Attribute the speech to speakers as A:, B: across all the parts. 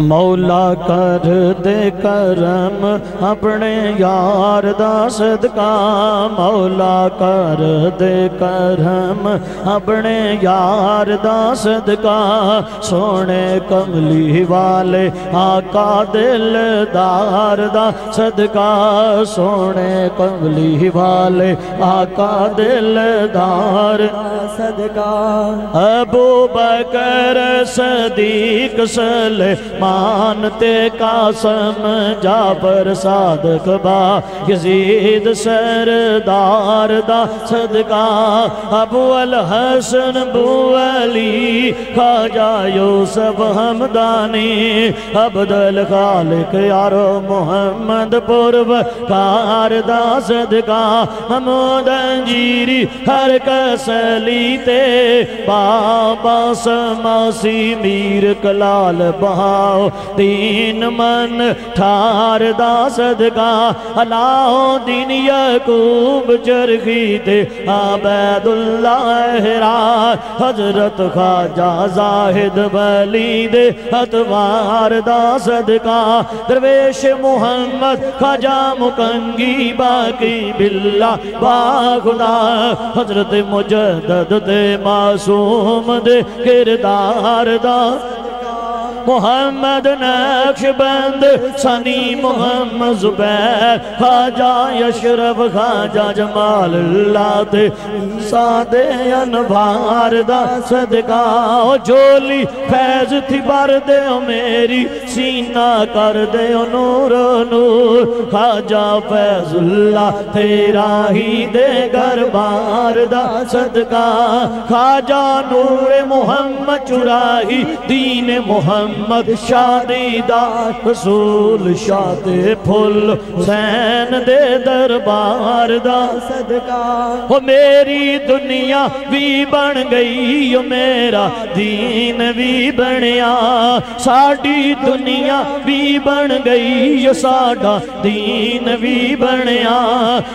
A: मौला कर दे करम, अपने यार दा सदका। मौला कर दे करम, अपने यार दा सदका। सोने कमली वाले आका दिलदार दा सदका। सोने कमली वाले आका दिलदार
B: सदका।
A: अबू बकर सदीक सलमान ते कासम जाबर सादक बा यजीद सरदार दा सदका। अबू अल हसन बू अली खाजा यूसुफ हमदानी। अब्दुल खालिक, यारो मोहम्मद पूर्व कार दा सदका। हमद हर कसली ते। बाबा समासी मीर कलाल बहाओ तीन मन ठार दा सदका अलाओ दिन यकूब चरखी ते आबैदुल्लाह हज़रत खाजा जाहिद वली दे हतवार दा सदका दरवेश मोहम्मद खाजा मुकंगी बाकी बिल्ला बा खुदा हज़रत मुजद्दद ते मासूम दे किरदार दा। मोहम्मद नक्शबंद सनी मोहम्मद जुबैर खाजा यशरफ खाजा जमाल लाते सादे अनवार सदका जोली फैज थी भर दे मेरी, सीना कर दे नूर नूर खाजा फैजुल्ला तेरा ही दे घर बार सदका खाजा नूर मोहम्मद चुराही, दीन मोहम्मद मोहम्मद शादी दा रसूल शादे फुल सैन दे दरबार दा
B: सदका।
A: मेरी दुनिया भी बन गई ओ मेरा दीन भी बनया। साडी दुनिया भी बन गई ओ साडा दीन भी बनया।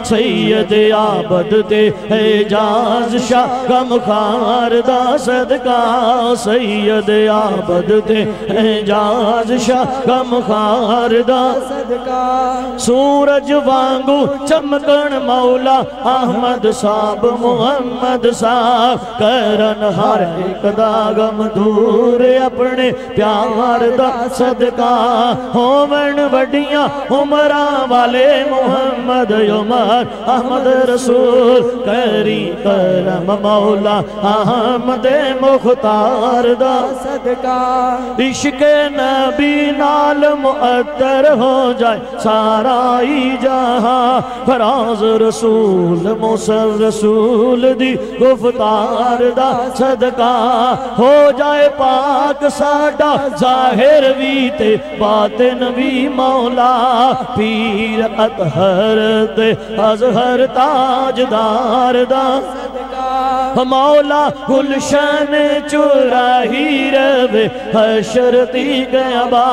A: सैयद आबद ते एजाज शाह गमखार दा सदका। सैयद आबद ते एजाज शाह गमखार दा।
B: सदका।
A: सूरज वांगू चमकन मौला अहमद साहब मोहम्मद साहब। करन हर एक दागम दूर अपने प्यार दा सदका। होवन वडियाँ उमरा वाले मोहम्मद उमर अहमद रसूल। करी करम मौला अहमद मुख्तार दा।
B: सदका।
A: इश्क नबी नाल मुअत्तर हो जाए, सारा ही जहाँ फराज रसूल, मुसर रसूल दी गुफ्तार दा सदका हो जाए पाक, साडा ज़ाहिर भी ते बातिन भी मौला, पीर अतहर ते अजहर ताजदार दा मौला गुलशन चुराही रवे हशरती गया बा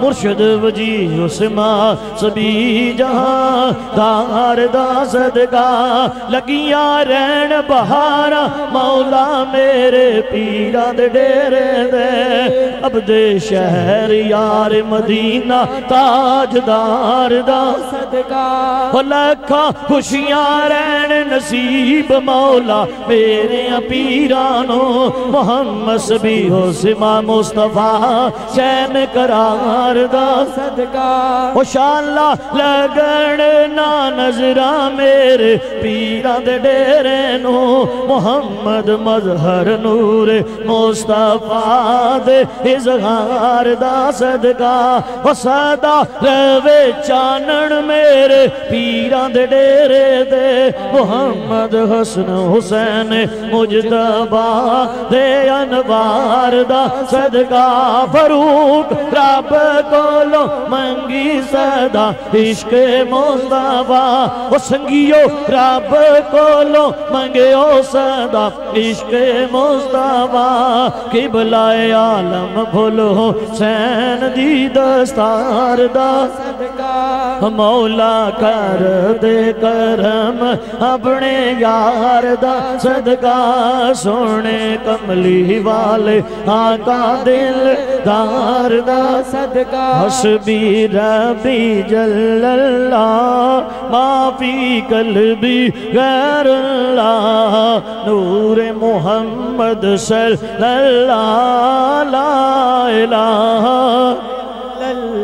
A: मुर्शद वजी उस्मा, सभी जहाँ दार दा सदका लगिया रैन बहारा, मौला मेरे पीरा दे डेरे दे। अब दे शहर यार मदीना, ताजदार दा
B: सदका
A: लखा खुशियाँ रैन नसीब मौला, मेरे पीरानो मोहम्मद सभी हो सिमा मुस्तफ़ा चैन करार
B: सदका।
A: शाला लगन ना नजरा मेरे, पीरा दे डेरे नो, मोहम्मद मजहर नूर मुस्तफ़ा दे इजहार दा सदका। सदा रवे चानन मेरे, पीरा दे डेरे दे, मोहम्मद हसन हुसैन मुजतबा दे अनवार दा सदका फरूक, रब कोलो मंगी सदा, इश्क मुस्तफ़ा, ओ संगियो, रब कोलो मंगियो सदा, इश्क मुस्तफ़ा किबलाए आलम भुलो सैन दी दस्तार दा।
B: सदका
A: मौला कर दे करम अपने यार दा सदका सोने कमली वाले आका दिल दार दा
B: सदका
A: हसबी रबी जल्लल्लाह माफ़ी कल्बी गैर अल्लाह नूर मोहम्मद सल्लल्लाह ला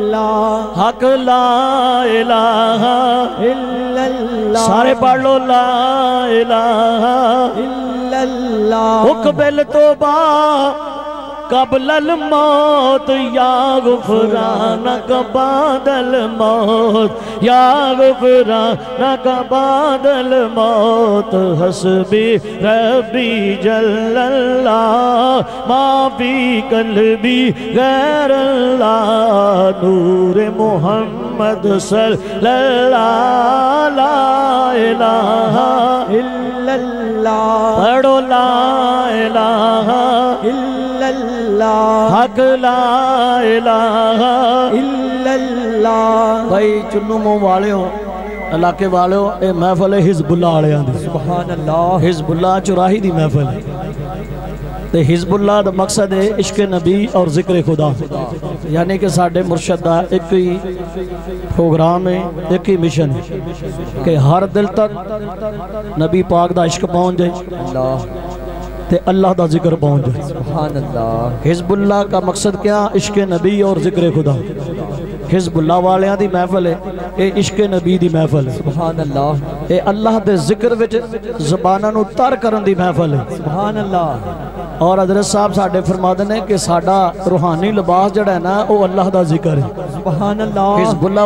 A: इलाहा हक ला इलाहा।
B: इल्लल्लाह
A: सारे पढ़ लो ला इलाहा।
B: इल्लल्लाह
A: तो तोबा। कबलल मौत या गुफरान कबादल मौत या गुफरान कबादल मौत हसबी रबी जल्लल्लाह माफ़ी कल्बी गैर अल्लाह नूर मोहम्मद सल्लल्लाह ला इलाहा
B: इल्लल्लाह।
A: पढ़ो ला इलाहा।
B: इल्लल्लाह
A: हक ला वाले हो इलाके वाले ये महफल
B: है हिजबुल्ला
A: हिजबुल्ला चौराही की महफल है। तो हिजबुल्ला का मकसद है इश्क नबी और ज़िक्र खुदा। यानी कि साढ़े मुरशद का एक ही प्रोग्राम है एक ही मिशन के हर दिल तक नबी पाक का इश्क पहुँच जाए। ते
B: अल्लाह
A: का ज़िक्र
B: पहुँच जाए।
A: हिजबुल्ला का मकसद क्या? इश्क नबी और ज़िक्र खुदा। हिजबुल्ला वालिया की महफल है ये इश्क नबी की महफल है।
B: सुभान अल्लाह
A: ये अल्लाह के ज़िक्र जबाना तर करने की महफल है।
B: सुभान अल्लाह
A: और हज़रत साहब साढ़े फरमाद ने कि साडा रूहानी लिबास जड़ा है ना वो अल्लाह का ज़िक्र है।
B: सुभान अल्लाह
A: हिजबुल्ला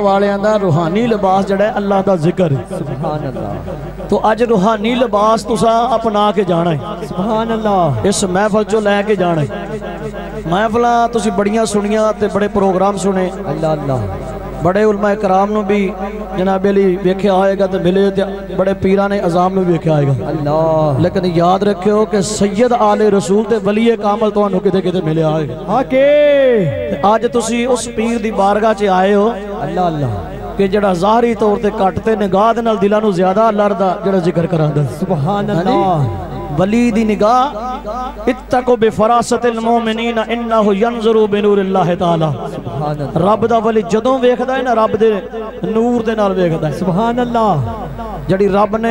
A: रूहानी लिबास जड़ा है अल्लाह का ज़िक्र
B: सुभान अल्लाह
A: तो आज रूहानी लिबास तुसा अपना के जाना है।
B: सुभान अल्लाह
A: इस महफल चो लेके जाना है। तुसी ते बड़े प्रोग्राम सुने।
B: अल्लाह अल्लाह।
A: बड़े उलमा कराम भी जनाबे वेख्या आएगा तो मिले तो बड़े पीर ने अजाम में
B: वेख्या
A: आएगा लेकिन याद रखियो कि सैयद आले रसूल के बलिए कामल तो किते किते मिले
B: आए।
A: हाँ अज तुम उस पीर की बारगाह च आए हो
B: अल्लाह अल्लाह।
A: कि जरा जाहरी तौर पर घटते निगाह दिलों ज़्यादा अल्लाह का जरा
B: ज़िक्र
A: करा
B: सुबह
A: वली दी निगाह इत्तको बेफरासत अलमुमिनीन इन्नहु यनजरू बिनूरिल्लाह तआला
B: सुभान अल्लाह
A: रब दा वली ਜਦੋਂ ਵੇਖਦਾ ਹੈ ਨਾ ਰੱਬ ਦੇ ਨੂਰ ਦੇ ਨਾਲ ਵੇਖਦਾ ਹੈ
B: ਸੁਭਾਨ ਅੱਲਾਹ
A: ਜਿਹੜੀ ਰੱਬ ਨੇ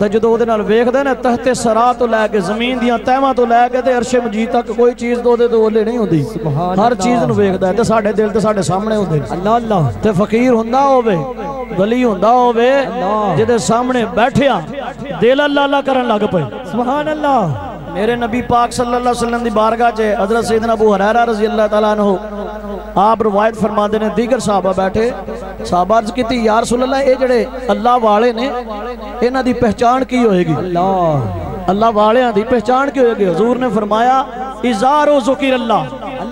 A: ਤਾਂ ਜਦੋਂ ਉਹਦੇ ਨਾਲ ਵੇਖਦਾ ਨਾ ਤਹਤੇ ਸਰਾ ਤੋਂ ਲੈ ਕੇ ਜ਼ਮੀਨ ਦੀਆਂ ਤਹਿਵਾਂ ਤੋਂ ਲੈ ਕੇ ਤੇ ਅਰਸ਼ੇ ਮਜੀਦ ਤੱਕ ਕੋਈ ਚੀਜ਼ ਤੋਂ ਉਹਦੇ ਤੋਂ ਉਹਲੇ ਨਹੀਂ ਹੁੰਦੀ
B: ਸੁਭਾਨ
A: ਹਰ ਚੀਜ਼ ਨੂੰ ਵੇਖਦਾ ਹੈ ਤੇ ਸਾਡੇ ਦਿਲ ਤੇ ਸਾਡੇ ਸਾਹਮਣੇ ਹੁੰਦੇ ਨੇ
B: ਅੱਲਾ ਅੱਲਾ
A: ਤੇ ਫਕੀਰ ਹੁੰਦਾ ਹੋਵੇ वली हुंदा
B: होवे
A: जिदे सामने बैठिया दिल अल्लाह अल्लाह करन लग पए
B: सुभान अल्लाह
A: मेरे नबी पाक सल्लल्लाहु अलैहि वसल्लम दी बारगाह च हज़रत सैयदना अबू हुरैरा रज़ी अल्लाह तआला अन्हु आप रवायत फरमाते ने दीगर साहबा बैठे साहबा अर्ज़ की यार रसूल अल्लाह ए जड़े अल्लाह वाले ने इन्हां की पहचान की होगी
B: अल्लाह
A: अल्लाह वालियाँ दी पहचान की होगी हजूर ने फरमाया इजारो जुकिर
B: अल्लाह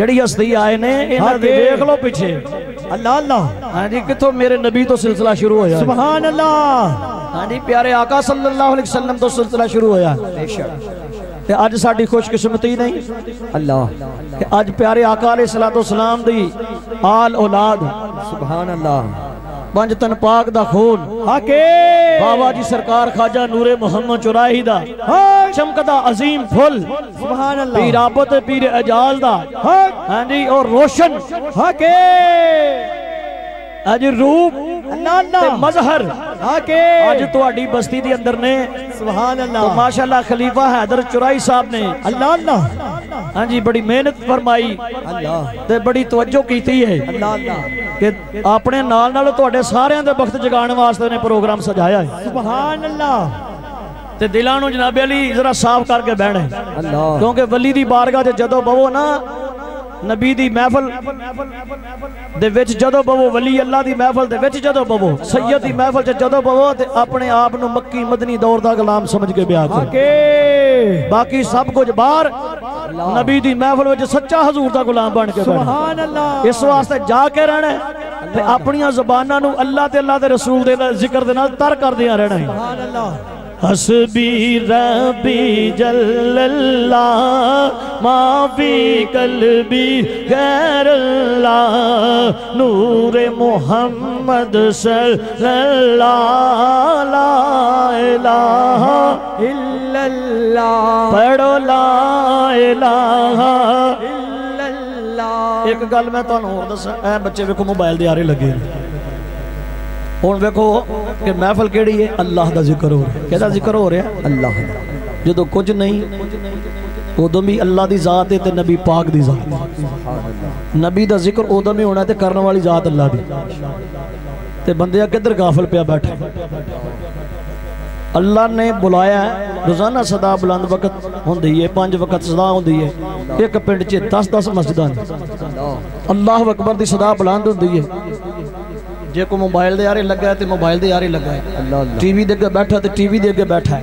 A: जड़ी हस्ती आए ने
B: इन्हें
A: देख लो पीछे।
B: अल्लाह अल्लाह।
A: हाँ जी किथों मेरे नबी तो सिलसिला शुरू होया?
B: सुभान अल्लाह
A: हाँ जी प्यारे आका सल्लल्लाहु अलैहि वसल्लम तो सिलसिला शुरू होया। बेशक ते आज साडी खुशकिस्मती नहीं?
B: अल्लाह।
A: ते आज प्यारे आका अलैहि सलातो सलाम दी आल औलाद।
B: सुभान अल्लाह
A: पंज पाक दा
B: खून
A: हके बाबा जी सरकार खाजा नूरे मोहम्मद चौराही
B: दा
A: चमकदा अजीम फुल
B: सुभान अल्लाह
A: पीर आपत पीर अजाल दा
B: हक
A: हाँ जी
B: और
A: रोशन हके
B: आज
A: रूप
B: नाना
A: मजहर
B: हके
A: आज तुम्हारी बस्ती दी अंदर ने
B: सुभान अल्लाह तो
A: माशाल्लाह खलीफा हैदर चौराही साहब ने
B: अल्लाह अल्लाह
A: हाँ जी बड़ी मेहनत फरमाई
B: अल्लाह
A: ਤੇ ਬੜੀ ਤਵੱਜੋ ਕੀਤੀ ਹੈ
B: अल्लाह अल्लाह
A: ਕਿ ਆਪਣੇ ਨਾਲ ਨਾਲ ਤੁਹਾਡੇ ਸਾਰਿਆਂ ਦੇ ਵਕਤ ਜਗਾਉਣ ਵਾਸਤੇ ਨੇ ਪ੍ਰੋਗਰਾਮ ਸਜਾਇਆ ਹੈ
B: सुभान अल्लाह
A: ਤੇ ਦਿਲਾਂ ਨੂੰ ਜਨਾਬ ਅਲੀ ਜ਼ਰਾ ਸਾਫ਼ ਕਰਕੇ ਬਹਿਣਾ ਹੈ
B: अल्लाह
A: ਕਿਉਂਕਿ ਵਲੀ ਦੀ ਬਾਰਗਾਹ 'ਚ ਜਦੋਂ ਬਵੋ ਨਾ ਨਬੀ ਦੀ ਮਹਿਫਲ ਦੇ ਵਿੱਚ ਜਦੋਂ ਬਵੋ ਵਲੀ ਅੱਲਾ ਦੀ ਮਹਿਫਲ ਦੇ ਵਿੱਚ ਜਦੋਂ ਬਵੋ ਸੈਯਦ ਦੀ ਮਹਿਫਲ 'ਚ ਜਦੋਂ ਬਵੋ ਤੇ ਆਪਣੇ ਆਪ ਨੂੰ ਮੱਕੀ ਮਦਨੀ ਦੌਰ ਦਾ ਗੁਲਾਮ ਸਮਝ ਕੇ ਬਿਆਨ नबी
B: की
A: महफल में सच्चा हजूर का गुलाम बन के इस वास्ते जा के रहना है अपन
B: जबाना अल्लाह
A: के अल्लाह के रसूल के ज़िक्र के तर कर दिया
B: रहना है।
A: हसबी रबी जल्ला माफ़ी कलबी गैरल्ला नूर मोहम्मद सल्ला ला इलाहा
B: इल्ला अल्लाह
A: पढ़ो ला इलाहा
B: इल्ला अल्लाह
A: ਇੱਕ ਗੱਲ ਮੈਂ ਤੁਹਾਨੂੰ ਹੋਰ ਦੱਸਾਂ ਇਹ ਬੱਚੇ ਵੇਖੋ ਮੋਬਾਈਲ ਦੇ ਆਰੇ ਲੱਗੇ ਨੇ ਹੁਣ ਵੇਖੋ ਕਿ ਮਹਿਫਲ ਕਿਹੜੀ ਹੈ ਅੱਲਾਹ ਦਾ ਜ਼ਿਕਰ ਹੋ ਰਿਹਾ ਕਿਹਦਾ ਜ਼ਿਕਰ ਹੋ ਰਿਹਾ
B: अल्लाह
A: ਜਦੋਂ ਕੁਝ ਨਹੀਂ ਉਦੋਂ ਵੀ ਅੱਲਾਹ ਦੀ ਜ਼ਾਤ ਹੈ ਤੇ ਨਬੀ ਪਾਕ ਦੀ ਜ਼ਾਤ ਹੈ ਨਬੀ ਦਾ ਜ਼ਿਕਰ ਉਦੋਂ ਵੀ ਹੋਣਾ ਤੇ ਕਰਨ ਵਾਲੀ ਜ਼ਾਤ ਅੱਲਾਹ ਦੀ ਤੇ ਬੰਦਿਆ ਕਿੱਧਰ ਗਾਫਲ ਪਿਆ ਬੈਠਾ अल्लाह ने बुलाया रोज़ाना सदा बुलंद वकत होंगी है पाँच वकत सदा होंगी है। एक पिंड च दस दस मस्जिद
B: अल्लाह
A: अकबर की सदा बुलंद होंगी है। जे को मोबाइल के आरे लगा है तो मोबाइल के आरे लगा है। टीवी के बैठा तो टीवी के बैठा है।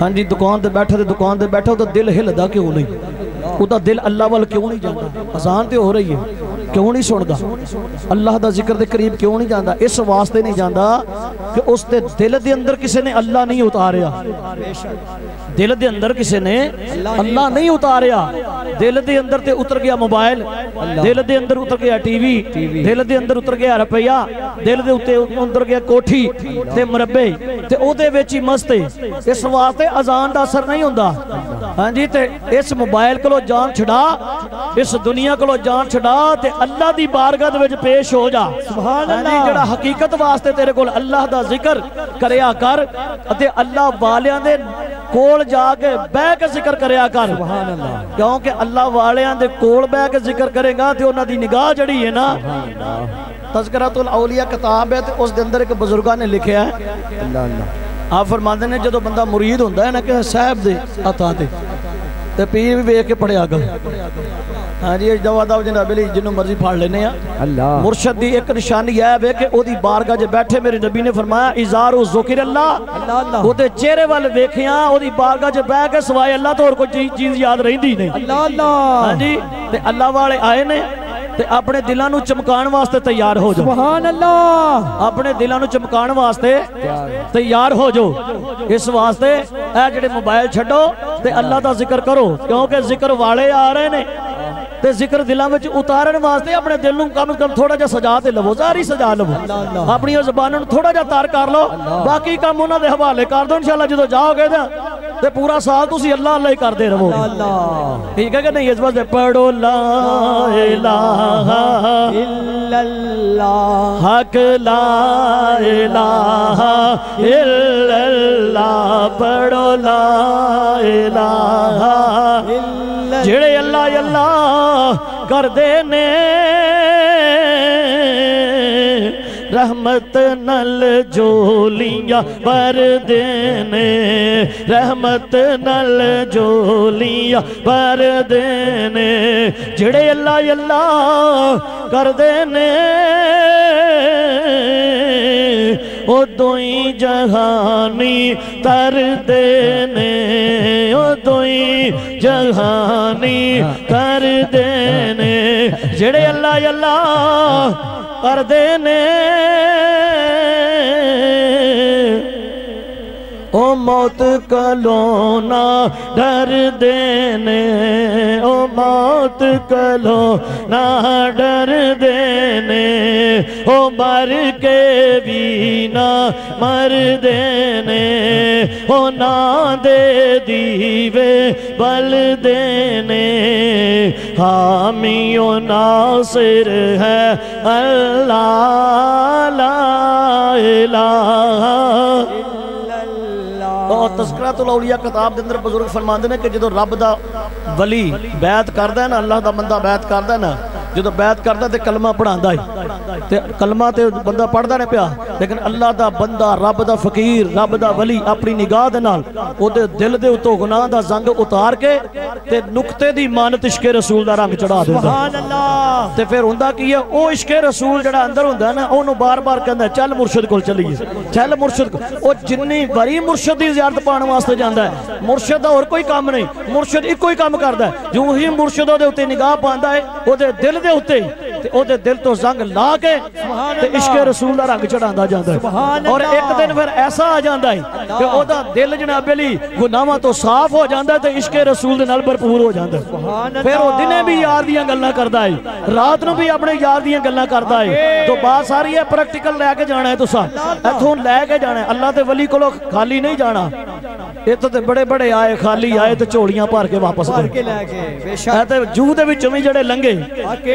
A: हाँ जी, दुकान पर बैठा तो दुकान से बैठा उसका दिल हिलदा क्यों नहीं? उसका दिल अल्लाह वाल क्यों नहीं जाता आसान तो हो रही है। क्यों नहीं सुनता अल्लाह का ज़िक्र के करीब क्यों नहीं जाता इस वास्ते नहीं जाता कि उसके दिल के अंदर किसी ने अल्लाह नहीं उतारिया। दिल के अंदर किसी ने अल्लाह नहीं उतारिया। दिल के अंदर ते उतर गया मोबाइल दिल के अंदर उतर गया टीवी दिल के अंदर उतर गया रुपया दिल के उतर गया कोठी ते मरबे ते मस्त इस वास्ते अजान का असर नहीं होंगे हाँ जी ते इस
B: मोबाइल
A: को
B: जान
A: छड़ा इस दुनिया को जान छड़ा ते अल्लाह की बारगाह दे पेश हो जा। अल्लाह। हकीकत वास्ते तेरे कोल अल्लाह दा ज़िक्र कर अल्लाह वाले कोल जाके बह के ज़िक्र कर क्योंकि अल्लाह वाले दे कोल बह के ज़िक्र करेगा तो उन्होंने निगाह जड़ी है ना तस्करा तुल औलिया किताब है तो उस
B: अंदर एक
A: बजुर्गों ने लिखया है आप फरमाते हैं जो बंदा मुरीद होंगे ना कि साहब के हथाते तो पीर भी वेख के पढ़िया गल हाँ जी दवा दब जी नबी मर्ज़ी फाड़ लें
B: अल्लाह
A: की एक निशानी है वे के बारगा जो बैठे मेरे नबी ने फरमाया इजार उस जोकिर
B: अल्लाह अल्लाह
A: चेहरे वाल वेखिया बारगा च बह के सवाए अल्लाह तो और कोई चीज़ याद रही नहीं
B: अल्लाह अल्लाह
A: वाले आए ने ਤੇ ਆਪਣੇ ਦਿਲਾਂ ਨੂੰ ਚਮਕਾਉਣ ਵਾਸਤੇ ਤਿਆਰ ਹੋ ਜਾਓ।
B: ਸੁਭਾਨ ਅੱਲਾ
A: ਆਪਣੇ ਦਿਲਾਂ ਨੂੰ ਚਮਕਾਉਣ ਵਾਸਤੇ ਤਿਆਰ ਹੋ ਜਾਓ। ਇਸ ਵਾਸਤੇ ਇਹ ਜਿਹੜੇ ਮੋਬਾਈਲ ਛੱਡੋ ਤੇ ਅੱਲਾ ਦਾ ਜ਼ਿਕਰ ਕਰੋ ਕਿਉਂਕਿ ਜ਼ਿਕਰ ਵਾਲੇ ਆ ਰਹੇ ਨੇ ਤੇ ਜ਼ਿਕਰ ਦਿਲਾਂ ਵਿੱਚ ਉਤਾਰਨ ਵਾਸਤੇ ਆਪਣੇ ਦਿਲ ਨੂੰ ਕਮ ਕਮ ਥੋੜਾ ਜਿਹਾ ਸਜਾ ਤੇ ਲਵੋ ਜ਼ਾਰੀ ਸਜਾ ਲਵੋ। ਆਪਣੀਆਂ ਜ਼ਬਾਨਾਂ ਨੂੰ ਥੋੜਾ ਜਿਹਾ ਤਾਰ ਕਰ ਲਓ ਬਾਕੀ ਕੰਮ ਉਹਨਾਂ ਦੇ ਹਵਾਲੇ ਕਰ ਦਿਓ ਇਨਸ਼ਾਅੱਲਾ ਜਦੋਂ ਜਾਓਗੇ ਤਾਂ तो पूरा साल तुम
B: अल्लाह
A: अल्लाह ही करते रहो ठीक है
B: कि नहीं?
A: इस वास्ते पढ़ो ला हक ला पढ़ो
B: ला
A: जेड़े अल्लाह अल्लाह करते ने रहमत नल जोलिया पर देने। रहमत नल जोलिया भर देने। जेड़े अल्लाह अल्लाह कर देने ओ दुई जहानी तर देने ओ दुई जहानी कर देने जेड़े अल्लाह अल्लाह ਕਰਦੇ ਨੇ। मौत कलो ना डर देने, ओ मौत कलो ना डर देने, ओ मर के भी ना मर देने, ओ ना दे दीवे बल देने। हामियो नासिर है, अल्लाह, ला इलाहा और तस्करा तो लौलिया किताब के अंदर बजुर्ग फरमाते हैं कि जो रब का बली बैत करता है ना, अल्लाह का बंदा बैत करता है ना ਜਦੋਂ ਬੈਤ ਕਰਦਾ ਤੇ ਕਲਮਾ ਪੜਾਉਂਦਾ ਹੈ ਤੇ ਕਲਮਾ ਤੇ ਬੰਦਾ ਪੜਦਾ ਨੇ ਪਿਆ ਲੇਕਿਨ ਅੱਲਾਹ ਦਾ ਬੰਦਾ ਰੱਬ ਦਾ ਫਕੀਰ ਰੱਬ ਦਾ ਵਲੀ ਆਪਣੀ ਨਿਗਾਹ ਦੇ ਨਾਲ ਉਹਦੇ ਦਿਲ ਦੇ ਉੱਤੋਂ ਗੁਨਾਹ ਦਾ ਜ਼ੰਗ ਉਤਾਰ ਕੇ ਤੇ ਨੁਕਤੇ ਦੀ ਮਾਨਤ ਇਸ਼ਕੇ ਰਸੂਲ ਦਾ ਰੰਗ ਚੜਾ ਦਿੰਦਾ
B: ਸੁਭਾਨ ਅੱਲਾਹ
A: ਤੇ ਫਿਰ ਹੁੰਦਾ ਕੀ ਹੈ ਉਹ ਇਸ਼ਕੇ ਰਸੂਲ ਜਿਹੜਾ ਅੰਦਰ ਹੁੰਦਾ ਨਾ ਉਹਨੂੰ ਬਾਰ-ਬਾਰ ਕਹਿੰਦਾ ਚੱਲ ਮੁਰਸ਼ਿਦ ਕੋਲ ਚੱਲੀਏ ਚੱਲ ਮੁਰਸ਼ਿਦ ਕੋਲ। ਉਹ ਜਿੰਨੀ ਵਾਰੀ ਮੁਰਸ਼ਿਦ ਦੀ ਜ਼ਿਆਰਤ ਪਾਉਣ ਵਾਸਤੇ ਜਾਂਦਾ ਹੈ ਮੁਰਸ਼ਿਦ ਦਾ ਹੋਰ ਕੋਈ ਕੰਮ ਨਹੀਂ ਮੁਰਸ਼ਿਦ ਇੱਕੋ ਹੀ ਕੰਮ ਕਰਦਾ ਹੈ ਜਿਉਂ ਹੀ ਮੁਰਸ਼ਿਦ ਉਹਦੇ ਉੱਤੇ ਨਿਗਾਹ ਪਾਉਂਦਾ ਹੈ ਉਹਦੇ ਦਿਲ ਦੇ ਉੱਤੇ ਤੇ ਉਹਦੇ ਦਿਲ ਤੋਂ ਜ਼ੰਗ ਲਾ ਕੇ ਤੇ ਇਸ਼ਕੇ ਰਸੂਲ ਦਾ ਰੰਗ ਚੜਾਉਂਦਾ ਜਾਂਦਾ ਹੈ
B: ਸੁਭਾਨ
A: ਔਰ ਇੱਕ
B: ਅੱਲਾਹ।
A: ਦਿਨ ਫਿਰ ਐਸਾ ਆ ਜਾਂਦਾ ਹੈ ਕਿ ਉਹਦਾ ਦਿਲ ਜਨਾਬੇ ਲਈ ਗੁਨਾਹਾਂ ਤੋਂ ਸਾਫ਼ ਹੋ ਜਾਂਦਾ ਹੈ ਤੇ ਇਸ਼ਕੇ ਰਸੂਲ ਦੇ ਨਾਲ ਭਰਪੂਰ ਹੋ ਜਾਂਦਾ ਹੈ
B: ਸੁਭਾਨ
A: ਫਿਰ ਉਹ ਦਿਨੇ ਵੀ ਯਾਰ ਦੀਆਂ ਗੱਲਾਂ ਕਰਦਾ ਹੈ ਰਾਤ ਨੂੰ ਵੀ ਆਪਣੇ ਯਾਰ ਦੀਆਂ ਗੱਲਾਂ ਕਰਦਾ ਹੈ ਤੋਂ ਬਾਤ ਸਾਰੀ ਹੈ ਪ੍ਰੈਕਟੀਕਲ ਲੈ ਕੇ ਜਾਣਾ ਹੈ ਤੁਸੀਂ ਇੱਥੋਂ ਲੈ ਕੇ ਜਾਣਾ ਹੈ ਅੱਲਾਹ ਦੇ ਵਲੀ ਕੋਲੋਂ ਖਾਲੀ ਨਹੀਂ ਜਾਣਾ ਇੱਥੇ ਤੇ ਬੜੇ ਬੜੇ ਆਏ ਖਾਲੀ ਆਏ ਤੇ ਝੋਲੀਆਂ ਭਰ ਕੇ ਵਾਪਸ
B: ਭਰ
A: ਗਏ
B: ਕੇ ਲੈ ਕੇ ਬੇਸ਼ੱਕ
A: ਇਹ ਤੇ ਜੂਹ ਦੇ ਵਿੱਚੋਂ ਵੀ ਜਿਹੜੇ ਲੰਘੇ
B: ਆਕੇ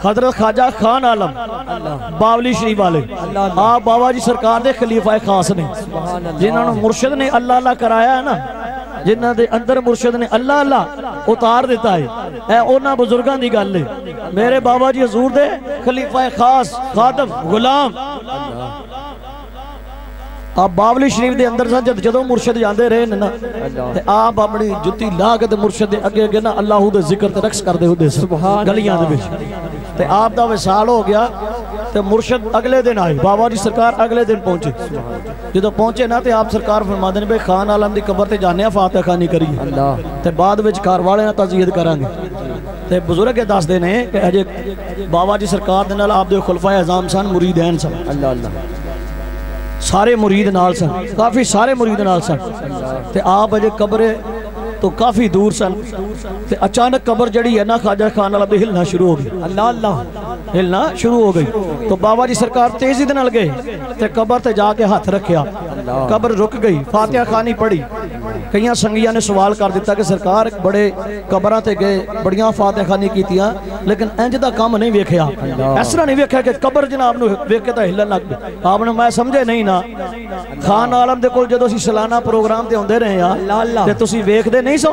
A: हजरत ख्वाजा खान आलम ਬਾਵਲੀ ਸ਼ਰੀਫ ਵਾਲੇ
B: ਅੱਲਾਹ।
A: ਆ ਬਾਬਾ ਜੀ ਸਰਕਾਰ ਦੇ ਖਲੀਫਾ ਖਾਸ ਨੇ
B: ਸੁਭਾਨ ਅੱਲਾਹ
A: ਜਿਨ੍ਹਾਂ ਨੂੰ ਮੁਰਸ਼ਿਦ ਨੇ ਅੱਲਾ ਅੱਲਾ ਕਰਾਇਆ ਹੈ ਨਾ ਜਿਨ੍ਹਾਂ ਦੇ ਅੰਦਰ ਮੁਰਸ਼ਿਦ ਨੇ ਅੱਲਾ ਅੱਲਾ ਉਤਾਰ ਦਿੱਤਾ ਹੈ ਇਹ ਉਹਨਾਂ ਬਜ਼ੁਰਗਾਂ ਦੀ ਗੱਲ ਹੈ ਮੇਰੇ ਬਾਬਾ ਜੀ ਹਜ਼ੂਰ ਦੇ ਖਲੀਫਾ ਖਾਸ ਖਾਦਮ ਗੁਲਾਮ ਆ ਬਾਵਲੀ ਸ਼ਰੀਫ ਦੇ ਅੰਦਰ ਸਨ ਜਦ ਜਦੋਂ ਮੁਰਸ਼ਿਦ ਜਾਂਦੇ ਰਹੇ ਨੇ ਨਾ ਤੇ ਆਪ ਆਪਣੀ ਜੁੱਤੀ ਲਾ ਕੇ ਤੇ ਮੁਰਸ਼ਿਦ ਦੇ ਅੱਗੇ ਅੱਗੇ ਨਾ ਅੱਲਾਹੂ ਦੇ ਜ਼ਿਕਰ ਤੇ ਰਕਸ ਕਰਦੇ ਹੁੰਦੇ ਸਨ
B: ਸੁਭਾਨ
A: ਗਲੀਆਂ ਦੇ ਵਿੱਚ ਤੇ ਆਪ ਦਾ ਵਿਸਾਲ ਹੋ ਗਿਆ ਤੇ ਮੁਰਸ਼ਿਦ ਅਗਲੇ ਦਿਨ ਆਏ ਬਾਬਾ ਜੀ ਸਰਕਾਰ ਅਗਲੇ ਦਿਨ ਪਹੁੰਚੇ ਜਦੋਂ ਪਹੁੰਚੇ ਨਾ ਤੇ ਆਪ ਸਰਕਾਰ ਫਰਮਾਦੇ ਨੇ ਬਈ ਖਾਨ ਆਲਮ ਦੀ ਕਬਰ ਤੇ ਜਾਣਿਆ ਫਾਤਿਹਾ ਖਾਨੀ ਕਰੀਏ
B: ਅੱਲਾਹ
A: ਤੇ ਬਾਅਦ ਵਿੱਚ ਘਰ ਵਾਲਿਆਂ ਨਾਲ ਤਜ਼ੀਦ ਕਰਾਂਗੇ ਤੇ ਬਜ਼ੁਰਗ ਇਹ ਦੱਸਦੇ ਨੇ ਕਿ ਅਜੇ ਬਾਬਾ ਜੀ ਸਰਕਾਰ ਦੇ ਨਾਲ ਆਪ ਦੇ ਖੁਲਫਾ ਆਜ਼ਾਮ ਸਨ ਮੁਰੀਦੈਨ ਸਨ
B: ਅੱਲਾਹ ਅੱਲਾਹ
A: ਸਾਰੇ ਮੁਰੀਦ ਨਾਲ ਸਨ ਕਾਫੀ ਸਾਰੇ ਮੁਰੀਦ ਨਾਲ ਸਨ ਤੇ ਆਪ ਅਜੇ ਕਬਰੇ तो काफ़ी दूर सन। अचानक कबर जड़ी है ना खाजा
B: खान वाला
A: भी हिलना शुरू हो गई। अल्लाह अल्लाह, हिलना शुरू हो गई। तो बाबा जी सरकार तेज़ी गए कबर ते जाके हाथ रखिया कबर रुक गई फातिया खानी पड़ी कई संघिया ने सवाल कर दिता कि सरकार बड़े कबर से गए बड़िया फातहखानी की लेकिन इंज का कम नहीं वेख्या इस तरह नहीं वेख्या कि कबर जनाब नेख के तो हिलन लग गए आपने मैं समझे नहीं ना। खान आलम के कोल जो सालाना प्रोग्राम से आते रहे हैं तो
B: वेखते नहीं
A: सो?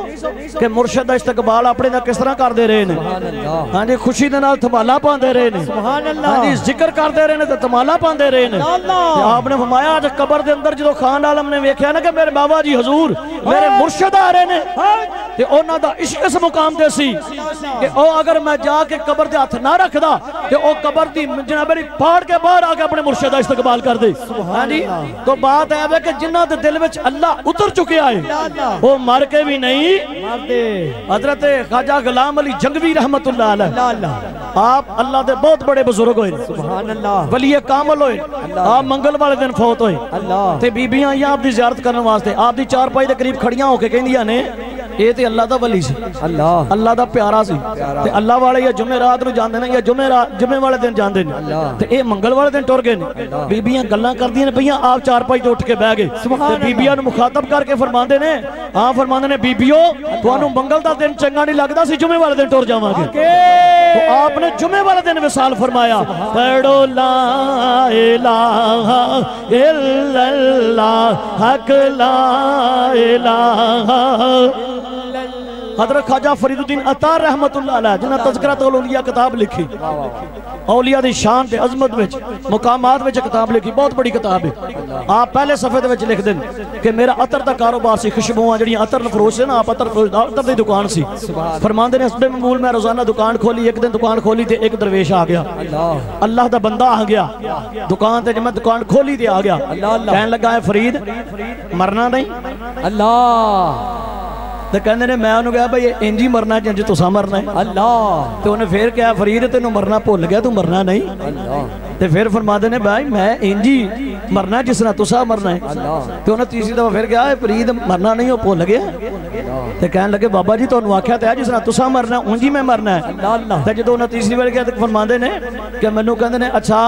A: कि मुरशद का इस्तकबाल अपने का किस तरह करते रहे हैं हाँ जी खुशी के
B: नमाला
A: पाते रहे हाँ ज़िक्र करते रहे तो थमाला
B: पाते रहे
A: आपने फरमाया अज कबर के अंदर जो खान आलम ने
B: वेख्या
A: ना कि मेरे बाबा जी हजूर ਅੰਦਰ ਜਦੋਂ ਖਾਨ ਆਲਮ ਨੇ ਵੇਖਿਆ ਨਾ ਕਿ ਮੇਰੇ ਬਾਬਾ ਜੀ ਹਜ਼ੂਰ ਮੇਰੇ ਮੁਰਸ਼ਿਦ ਆ ਰਹੇ ਨੇ ਤੇ ਉਹਨਾਂ ਦਾ ਇਸ਼ਕ ਇਸ ਮੁਕਾਮ ਤੇ ਸੀ ਕਿ ਉਹ ਅਗਰ ਮੈਂ ਜਾ ਕੇ ਕਬਰ ਦੇ ਹੱਥ ਨਾ ਰੱਖਦਾ ਤੇ ਉਹ ਕਬਰ ਦੀ ਜਨਾਬ ਮੇਰੀ ਫਾੜ ਕੇ ਬਾਹਰ ਆ ਕੇ ਆਪਣੇ ਮੁਰਸ਼ਿਦ ਦਾ ਇਸਤਕਬਾਲ ਕਰਦੇ ਹਾਂਜੀ ਤੋਂ ਬਾਤ ਹੈ ਵੇ ਕਿ ਜਿਨ੍ਹਾਂ ਦੇ ਦਿਲ ਵਿੱਚ ਅੱਲਾ ਉਤਰ ਚੁੱਕਿਆ ਹੈ ਉਹ ਮਰ ਕੇ ਵੀ ਨਹੀਂ
B: ਮਰਦੇ
A: हजरत ख्वाजा गुलाम अली जंगवी रहमतुल्लाह अलैह
B: ਅੱਲਾਹ ਅੱਲਾਹ
A: आप अल्लाह के बहुत बड़े बुज़ुर्ग होए। वली कामल होए। आप मंगल वाले दिन फौत होए। बीबियाँ आप आपकी जियारत करने वास्ते आप चार चारपाई के करीब खड़िया होके कहदियाँ ने ਇਹ ਤੇ ਅੱਲਾ ਦਾ ਵਲੀ ਸੀ
B: ਅੱਲਾ
A: ਅੱਲਾ ਦਾ ਪਿਆਰਾ ਸੀ ਤੇ ਅੱਲਾ ਵਾਲੇ ਇਹ ਜੁਮੇ ਰਾਤ ਨੂੰ ਜਾਂਦੇ ਨੇ ਜਾਂ ਜੁਮੇ ਰਾਤ ਜੁਮੇ ਵਾਲੇ ਦਿਨ ਜਾਂਦੇ ਨੇ ਤੇ ਇਹ ਮੰਗਲ ਵਾਲੇ ਦਿਨ ਟੁਰ ਗਏ ਨੇ ਬੀਬੀਆਂ ਗੱਲਾਂ ਕਰਦੀਆਂ ਨੇ ਪਈਆਂ ਆਪ ਚਾਰ ਪਾਈ ਤੋਂ ਉੱਠ ਕੇ ਬਹਿ ਗਏ ਤੇ ਬੀਬੀਆਂ ਨੂੰ ਮੁਖਾਤਬ ਕਰਕੇ ਫਰਮਾਉਂਦੇ ਨੇ ਆ ਫਰਮਾਉਂਦੇ ਨੇ ਬੀਬੀਓ ਤੁਹਾਨੂੰ ਮੰਗਲ ਦਾ ਦਿਨ ਚੰਗਾ ਨਹੀਂ ਲੱਗਦਾ ਸੀ ਜੁਮੇ ਵਾਲੇ ਦਿਨ ਟੁਰ ਜਾਵਾਂਗੇ ਤੋ ਆਪਨੇ ਜੁਮੇ ਵਾਲੇ ਦਿਨ ਵਿਸਾਲ ਫਰਮਾਇਆ ਪੜੋ ਲਾ ਇਲਾਹਾ ਇਲਲਾ ਹਕ ਲਾ ਇਲਾਹਾ हज़रत खाजा फरीदुद्दीन अतार रहमत जिन्हें तस्करा तो ओलिया किताब लिखी। ओलिया की शान से अजमत मुकाम किताब लिखी बहुत बड़ी किताब है। आप पहले सफ़ेद लिख दें कि मेरा अतर का कारोबार से खुशबुआ जी अतर फरोश है ना आप अतर अतर की दुकान से। फरमाते हैं हसबे मूल मैं रोज़ाना दुकान खोली एक दिन दुकान खोली तो एक दरवेश आ गया। अल्लाह
B: का
A: बंदा आ गया। दुकान से जब मैं दुकान खोली तो आ गया। कह लगा
B: है फरीद
A: मरना नहीं। अल्लाह। ਹੈ ਫਰੀਦ ਮਰਨਾ ਨਹੀਂ
B: ਅੱਲਾਹ
A: ਤੇ ਕਹਿੰਦੇ ਨੇ ਮੈਂ ਉਹਨੂੰ ਕਿਹਾ ਬਈ ਇਹ ਇੰਜ ਹੀ ਮਰਨਾ ਜਿੰਜ ਤੁਸੀਂ ਮਰਨਾ ਹੈ
B: ਅੱਲਾਹ
A: ਤੇ ਉਹਨੇ ਫੇਰ ਕਿਹਾ ਫਰੀਦ ਤੈਨੂੰ ਮਰਨਾ ਭੁੱਲ ਗਿਆ ਤੂੰ ਮਰਨਾ ਨਹੀਂ
B: ਅੱਲਾਹ
A: ਤੇ ਫਿਰ ਫਰਮਾਦੇ ਨੇ ਭਾਈ ਮੈਂ ਇੰਜੀ ਮਰਨਾ ਜਿਸ ਨਾਲ ਤੁਸਾਂ ਮਰਨਾ ਹੈ ਤੇ ਉਹਨੇ ਤੀਸਰੀ ਦਫਾ ਫਿਰ ਕਿਹਾ ਇਹ ਫਰੀਦ ਮਰਨਾ ਨਹੀਂ ਉਹ ਭੁੱਲ ਗਿਆ ਤੇ ਕਹਿਣ ਲੱਗੇ ਬਾਬਾ ਜੀ ਤੁਹਾਨੂੰ ਆਖਿਆ ਤੇ ਆ ਜਿਸ ਨਾਲ ਤੁਸਾਂ ਮਰਨਾ ਉਂਝ ਹੀ ਮੈਂ ਮਰਨਾ ਹੈ
B: ਅੱਲਾਹ
A: ਤੇ ਜਦੋਂ ਉਹਨਾਂ ਤੀਸਰੀ ਵਾਰ ਕਿਹਾ ਤੇ ਫਰਮਾਉਂਦੇ ਨੇ ਕਿ ਮੈਨੂੰ ਕਹਿੰਦੇ ਨੇ ਅੱਛਾ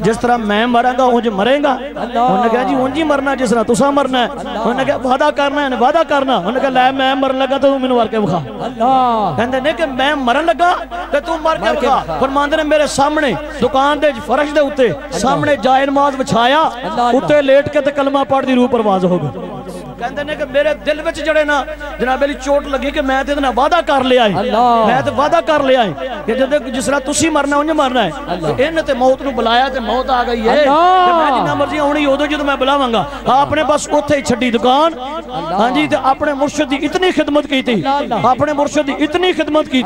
A: ਜਿਸ ਤਰ੍ਹਾਂ ਮੈਂ ਮਰਾਂਗਾ ਉਂਝ ਮਰੇਗਾ ਉਹਨੇ ਕਿਹਾ ਜੀ ਉਂਝ ਹੀ ਮਰਨਾ ਜਿਸ ਤਰ੍ਹਾਂ ਤੁਸਾਂ ਮਰਨਾ ਹੈ ਉਹਨੇ ਕਿਹਾ ਵਾਦਾ ਕਰਨਾ ਹੈ ਵਾਦਾ ਕਰਨਾ ਉਹਨੇ ਕਿਹਾ ਲੈ ਮੈਂ ਮਰਨ ਲੱਗਾ ਤੇ ਤੂੰ ਮੈਨੂੰ ਮਾਰ ਕੇ ਵਿਖਾ
B: ਅੱਲਾਹ
A: ਕਹਿੰਦੇ ਨੇ ਕਿ ਮੈਂ ਮਰਨ ਲੱਗਾ ਤੇ ਤੂੰ ਮਰ ਕੇ ਵਿਖਾ ਫਰਮਾਉਂਦੇ ਨੇ ਮੇਰੇ ਸਾਹਮਣੇ ਦੁਕਾਨ ਦੇ ਫਰਸ਼ सामने
B: जाय
A: नमाज़ बिछाया उत्ते लेट के ते कलमा पढ़ दी रूह परवाज हो गई अपने बस उ छी दुकान हाँ अपने मुर्शद की इतनी खिदमत की अपने मुर्शद की इतनी खिदमत की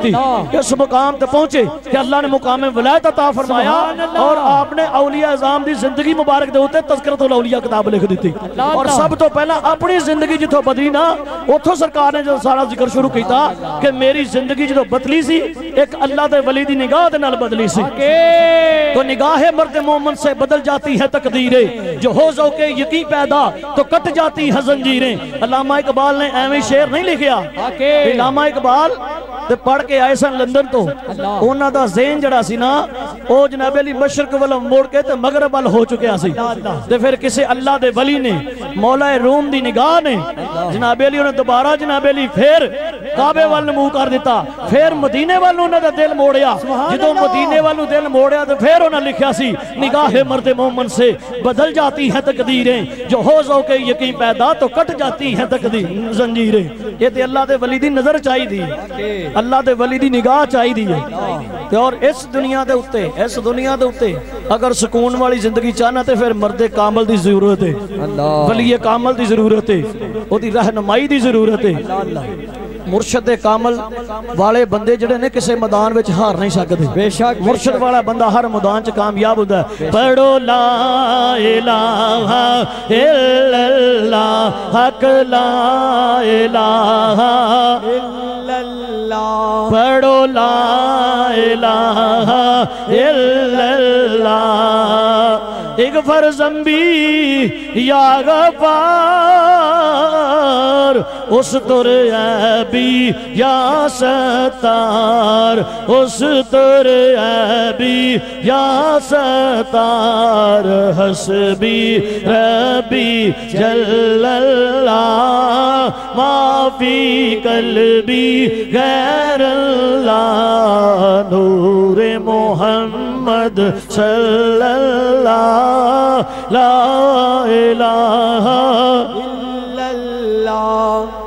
A: इस मुकाम तहचे अल्लाह ने मुकामे बुलाया फरमाया और आपने औलिया इजाम की ज़िंदगी मुबारक तस्करत लौलिया किताब लिख दी और सब तो पहला अपनी ਜ਼ਿੰਦਗੀ ਜਿੱਥੋਂ ਬਦਲੀ ਨਾ ਉੱਥੋਂ ਸਰਕਾਰ ਨੇ ਜਦੋਂ ਸਾਰਾ ਜ਼ਿਕਰ ਸ਼ੁਰੂ ਕੀਤਾ ਕਿ ਮੇਰੀ ਜ਼ਿੰਦਗੀ ਜਦੋਂ ਬਦਲੀ ਸੀ ਇੱਕ ਅੱਲਾਹ ਦੇ ਵਲੀ ਦੀ ਨਿਗਾਹ ਦੇ ਨਾਲ ਬਦਲੀ ਸੀ तो निगाह मर्द मोमन से बदल जाती है तकदीरें जो हो जो के यकी पैदा तो कट जाती है जंजीरें अल्लामा इकबाल ने ਐਵੇਂ ਸ਼ੇਰ ਨਹੀਂ ਲਿਖਿਆ
B: ਵਾਕਈ।
A: ਅਲਾਮਾ ਇਕਬਾਲ ਤੇ ਪੜ ਕੇ ਆਏ ਸਨ ਲੰਡਨ ਤੋਂ ਉਹਨਾਂ ਦਾ ਜ਼ੇਨ ਜਿਹੜਾ ਸੀ ਨਾ ਉਹ ਜਨਾਬ ਅਲੀ ਮਸ਼ਰਕ ਵੱਲੋਂ ਮੋੜ ਕੇ ਤੇ ਮਗਰਬ ਵੱਲ ਹੋ ਚੁੱਕਿਆ ਸੀ ਤੇ ਫਿਰ ਕਿਸੇ ਅੱਲਾ ਦੇ ਵਲੀ ਨੇ ਮੌਲਾ ਰੂਮ ਦੀ ਨਿਗਾਹ कुर्बान है। जनाबेली उन्हें दोबारा जनाबेली फिर काबे वाल मुँह कर दिता। फिर मदीने वाल उन्होंने दिल मोड़िया। जो मदीने वाल दिल मोड़िया तो फिर उन्हें लिखा सी निगाह मर्द मोमन से बदल जाती है तकदीरें। जो हो सो के यकीन पैदा तो कट जाती है तकदीर जंजीरें। ये तो अल्लाह के वली की नज़र चाहिए अल्लाह के वली की निगाह चाहिए है। और इस दुनिया के उत्ते इस दुनिया के उत्ते अगर सुकून वाली
B: ज़िंदगी
A: चाहना तो फिर मर्द कामल की ज़रूरत है। वली कामल की ज़रूरत है। रहनमई की ज़रूरत है। मुरशद कामल वाले बंद जो किसी
B: मैदान
A: हार नहीं सकते बेशक मुरशद वाला बंद हर मैदान च कामयाब हूँ। पढ़ो ला एला हक
B: ला
A: पढ़ो ला एला एक फरजम्बी या गफार उस तुर ऐबी या सतार उस तुर ऐबी या सतार हसबी रबी जल्लल्लाह, माफ़ी कल्बी गैर अल्लाह नूर मोहम्मद सल्लल्लाह ला इलाहा
B: इल्लल्लाह।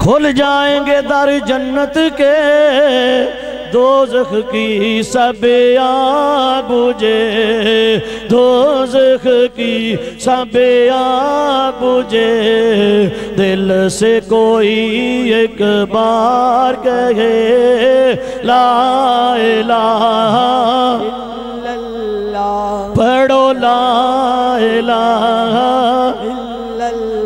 A: खुल जाएँगे दर जन्नत के दोजख की सब आग बुझे दोजख की सब आग बुझे दिल से कोई एक बार कहे ला पढ़ो ला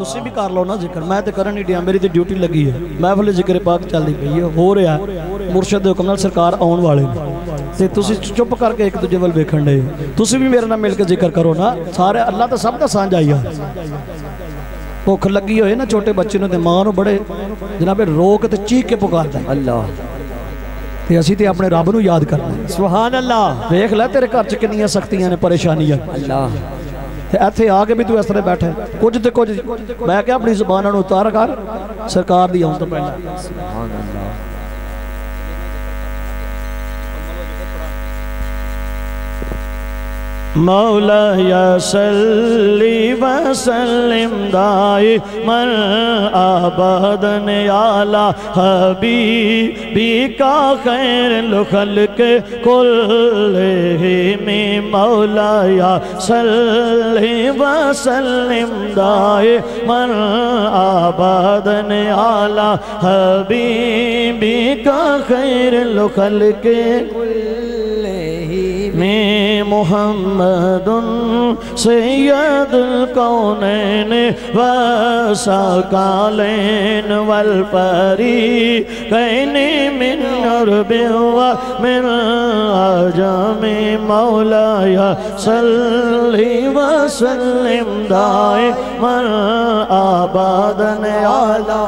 A: ਤੁਸੀਂ ਵੀ ਕਰ ਲਓ ਨਾ ਜ਼ਿਕਰ। ਮੈਂ ਤੇ ਕਰਨ ਹੀ ਡਿਆ ਮੇਰੀ ਤੇ ਡਿਊਟੀ ਲੱਗੀ ਹੈ। ਮਹਿਫਲ ਜ਼ਿਕਰ ਪਾਕ ਚੱਲਦੀ ਪਈ ਹੈ। ਹੋ ਰਿਹਾ ਮੁਰਸ਼ਦ ਦੇ ਹੁਕਮ ਨਾਲ ਸਰਕਾਰ ਆਉਣ ਵਾਲੇ ਤੇ ਤੁਸੀਂ ਚੁੱਪ ਕਰਕੇ ਇੱਕ ਦੂਜੇ ਵੱਲ ਵੇਖਣ ਦੇ ਤੁਸੀਂ ਵੀ ਮੇਰੇ ਨਾਲ ਮਿਲ ਕੇ ਜ਼ਿਕਰ ਕਰੋ ਨਾ। ਸਾਰੇ ਅੱਲਾ ਤਾਂ ਸਭ ਦਾ ਸਾਂਝਾ ਹੀ ਆ। ਭੁੱਖ ਲੱਗੀ ਹੋਏ ਨਾ ਛੋਟੇ ਬੱਚੇ ਨੂੰ ਤੇ ਮਾਂ ਨੂੰ ਬੜੇ ਜਨਾਬੇ ਰੋਕ ਤੇ ਚੀਕ ਕੇ ਪੁਕਾਰਦਾ
B: ਅੱਲਾ
A: ਤੇ ਅਸੀਂ ਤੇ ਆਪਣੇ ਰੱਬ ਨੂੰ ਯਾਦ ਕਰਨਾ
B: ਸੁਭਾਨ ਅੱਲਾ
A: ਵੇਖ ਲੈ ਤੇਰੇ ਘਰ ਚ ਕਿੰਨੀਆਂ ਸਖਤੀਆਂ ਨੇ ਪਰੇਸ਼ਾਨੀਆਂ। ਅੱਲਾ ਇੱਥੇ ਆ ਕੇ ਵੀ ਤੂੰ ਇਸ ਤਰ੍ਹਾਂ ਬੈਠਾ ਕੁਝ ਤੇ ਕੁਝ ਮੈਂ ਕਿਹਾ ਆਪਣੀ ਜ਼ੁਬਾਨਾਂ ਨੂੰ ਉਤਾਰ ਕਰ ਸਰਕਾਰ ਦੀ ਆਉਣ ਤੋਂ ਪਹਿਲਾਂ
B: ਸੁਭਾਨ ਅੱਲਾਹ
A: मौला सल्ली वसल्लिम दाई मन आबादन आला हबीबी का खैर लुखल के कुल में मौला या सल्ली वसल्लिम दाई मन आबादन आला हबीबी का खैर लुखल के में मोहम्मद सैयद कौनैन वसाकालैन वलपरी कैने मिन अरबे व मिन आज़म मौलाया सल्ली वसल्लिम दाए मन आबादन आला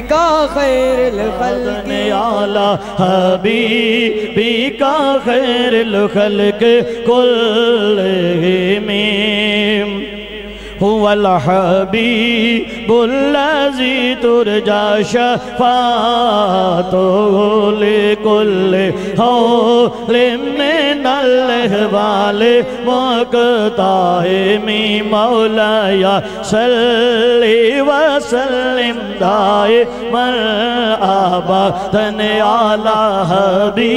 B: का खैर
A: खल्क। आला हबीबी का खैर खल्क कुल में हुवल हबीबुल्लज़ी तुरजा शफातो लिकुल हो में नल वाले मकताए मी मौलाया, सल्ली वसल्लिम दाए, मर आबा धन आला हबी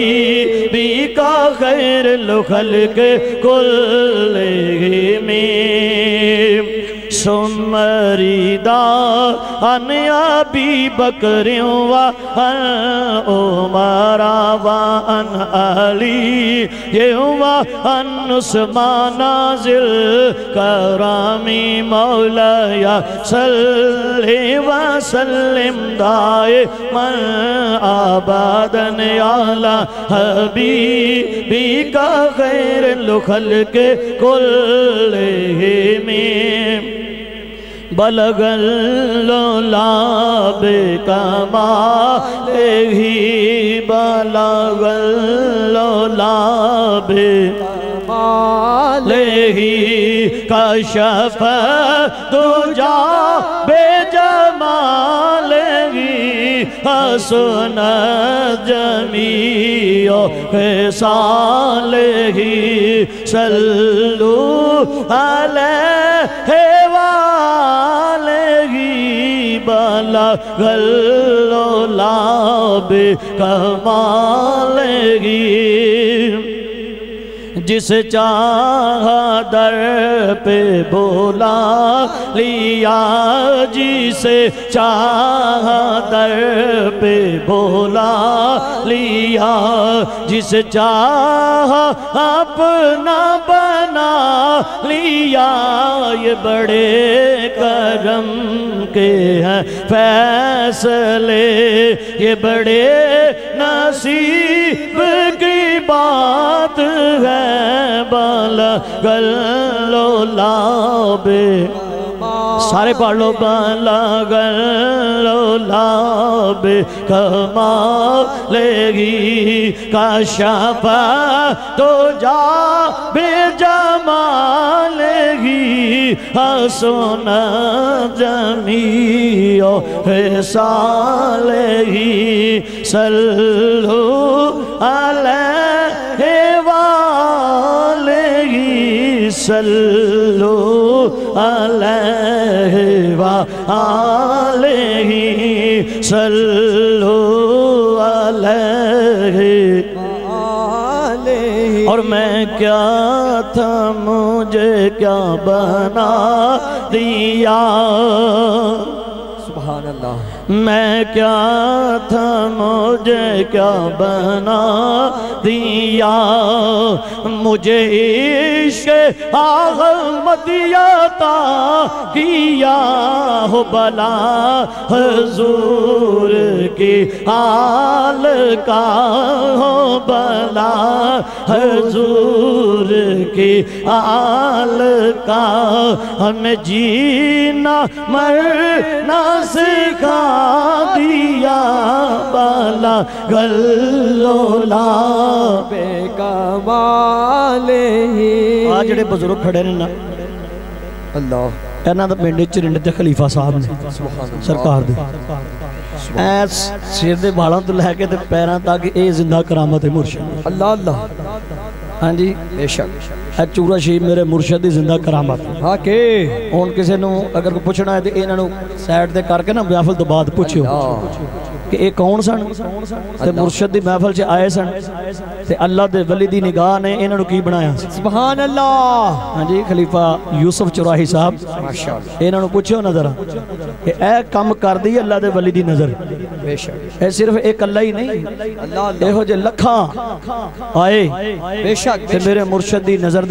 A: बी का खैर लुखल के कुल में। सुमरीदा अन अबी बकरियों व अन उमरा व अन अली ये व अन जिल, करामी मौलया, सल्ले व सल्लिम दाए, मन आबादन आला, हबीबी का खैर लुखल के कुल में। बलगल्लाब कमाल ही बलगल्लाब
B: माल
A: ही कशफ दूजा बेजमाल ही हसन जमीओ साल ही। सल्लू अलैहि वालही गल्लो लाबे कमालगी जिस चाह दर पे बोला, लिया जिसे चाह दर पे बोला, लिया जिस चाह अपना बना, लिया ये बड़े करम के हैं फैसले, ये बड़े नसीब बात है बाला गल्लो लाबे। सारे पढ़ लो बाला गल्लो लाबे। कमालेगी काशाफा तो जा बेजमालेगी हसोना जमीओ है सालेगी सल्लू अलैहि वालेगी सल्लू अलैहि वालेगी सल्लू अलैहि और मैं क्या था, मुझे क्या बना दिया?
B: सुभान अल्लाह
A: मैं क्या था, मुझे क्या बना दिया? मुझे इश्क आगमदियाता किया हो बला हजूर की आल का हो बला हजूर की आल का। हमें जीना मरना सिखा दिया बाला गल्लोला
B: बेकमाल ही
A: ਆ ਜਿਹੜੇ ਬਜ਼ੁਰਗ ਖੜੇ ਨੇ ਨਾ
B: अल्लाह
A: ਇਹਨਾਂ ਦਾ ਪਿੰਡ ਚ ਰਿੰਡ ਤੇ ਖਲੀਫਾ ਸਾਹਿਬ ਨੇ ਸਰਕਾਰ ਦੇ ਐਸ ਸਿਰ ਦੇ ਵਾਲਾਂ ਤੋਂ ਲੈ ਕੇ ਤੇ ਪੈਰਾਂ ਤੱਕ ਇਹ ਜ਼ਿੰਦਾ ਕਰਾਮਤ ਹੈ ਮੁਰਸ਼ਿਦ
B: अल्लाह अल्लाह
A: ਹਾਂਜੀ
B: बेशक
A: ਇਹ ਚੂਰਾ ਸ਼ਰੀਫ ਮੇਰੇ ਮੁਰਸ਼ਿਦ ਦੀ ਜ਼ਿੰਦਾ ਕਰਾਮਤ। ਹੈ
B: हाँ के
A: ਹੁਣ ਕਿਸੇ ਨੂੰ ਅਗਰ ਕੋਈ ਪੁੱਛਣਾ ਹੈ ਤੇ ਇਹਨਾਂ ਨੂੰ ਸਾਈਡ ਤੇ ਕਰਕੇ ਨਾ ਮਹਿਫਲ ਤੋਂ ਬਾਅਦ ਪੁੱਛਿਓ।
B: कि
A: ये कौन सन? च आए सन।
B: अल्लाह
A: निगाह
B: ने की
A: बनाया? हाँ जी खलीफा यूसुफ चौराही साहब। पूछो अल्लाह नज़र? सिर्फ़ एक ही नहीं अल्लाह एहो आए। बेशक मेरे नज़र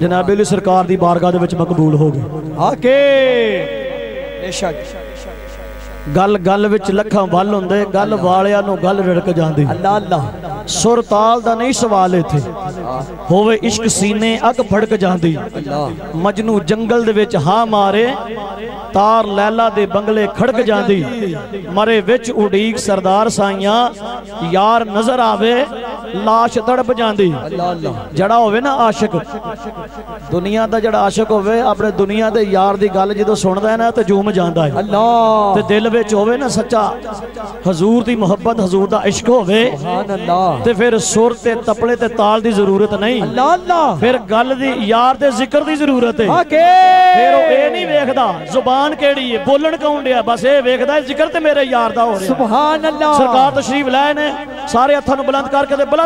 A: जनाबेली सरकार दी बारगाह दे विच मकबूल हो गए। आके। बेशक। गल गल विच लखा वल गल वालिया गल रड़क जाती सुर का नहीं सवाल इतने होवे इश्क सीने अग फड़क जाती मजनू जंगल हा मारे तार लैला दे बंगले खड़क जाती मरे विच उड़ीक सरदार साइया यार नज़र आवे लाश तड़प जाती जड़ा हो आशक दुनिया का जरा आशक हो अपने दुनिया के यार की गल जो सुनता है ना तो जूम जाता है दिल बच्च हो सचा हजूर की मुहब्बत हजूर का इश्क हो फिर सुर से तपले ते ताल की ज़रूरत नहीं फिर गल ज़िक्र की ज़रूरत है ज़ुबान केड़ी बोलन कौन डे बस ये वेखदा ज़िक्र मेरे यार हो सरकार तो शरीफ लाए सारे हथा बुलंद करके बल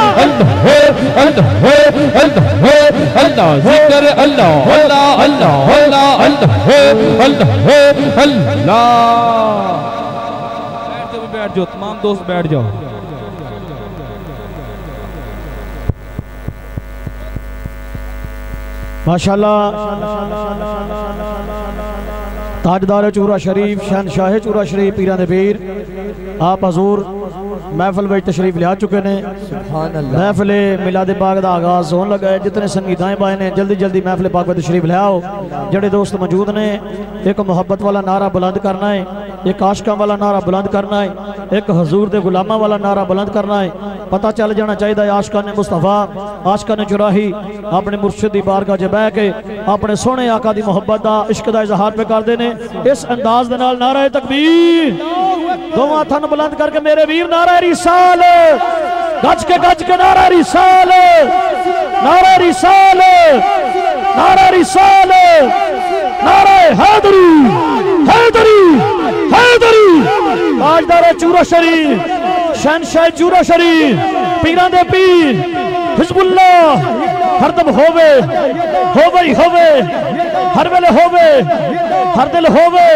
A: अल्लाह अल्लाह अल्लाह अल्लाह
C: ज़िक्र अल्लाह अल्लाह अल्लाह अल्लाह अल्लाह अल्लाह अल्लाह बैठ जाओ तमाम दोस्त बैठ जाओ
A: माशाल्लाह। ताजदार चूरा शरीफ शहन शहनशाह चूरा शरीफ, पीर पीर। आप हजूर महफल में तशरीफ़ लिया चुके
B: हैं
A: महफिल मिलाद पाक का आगाज़ होने लगा है जितने संगीताएँ पाए बाएँ ने जल्दी जल्दी महफिल पाक में तशरीफ़ लियाओ आओ। जड़े दोस्त मौजूद ने एक मोहब्बत वाला नारा बुलंद करना है एक आशका वाला नारा बुलंद करना है। एक हजूर दे गुलामा वाला नारा बुलंद करना है। पता चल जाना चाहिए आशका ने मुस्तफ़ा। आशका ने चुराही अपने मुर्शिद की बारगाह च बह के अपने सोहने आका की मोहब्बत का इश्क का इजहार पे करते हैं इस अंदाज दे नारा तकबीर। दोवां हत्थां बुलंद करके मेरे वीर नारा रिसाल। गज के गज के नारा रिसाल। नारा रिसाल। नारा रिसाल। नारा हैदरी हैदरी हैदरी ताजदार चूरा शरीफ शहनशाह चूरा शरीफ पीरां दे पीर। हिजबुल्लाह हरदम होवे। होवे होवे। हर वेले होवे। हर दिल होवे।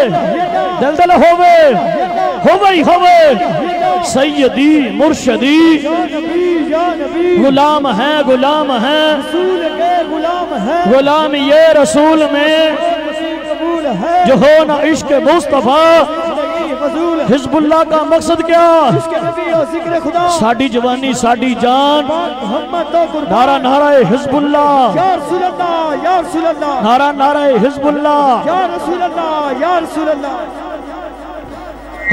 A: दिल दिल होवे। होवे होवे। सैयदी, मुर्शदी। गुलाम है गुलाम है।
B: गुलाम
A: ये रसूल में, जो हो ना इश्क मुस्तफ़ा
B: फजूल है
A: हिजबुल्लाह का मकसद क्या
B: इसके नबी और जिक्र खुदा
A: साडी जवानी साडी जान
B: मोहम्मद तो कुर्बान
A: नारा नारा हिजबुल्लाह
B: या रसूल अल्लाह या रसूल अल्लाह
A: नारा नारा हिजबुल्लाह
B: या रसूल अल्लाह या रसूल अल्लाह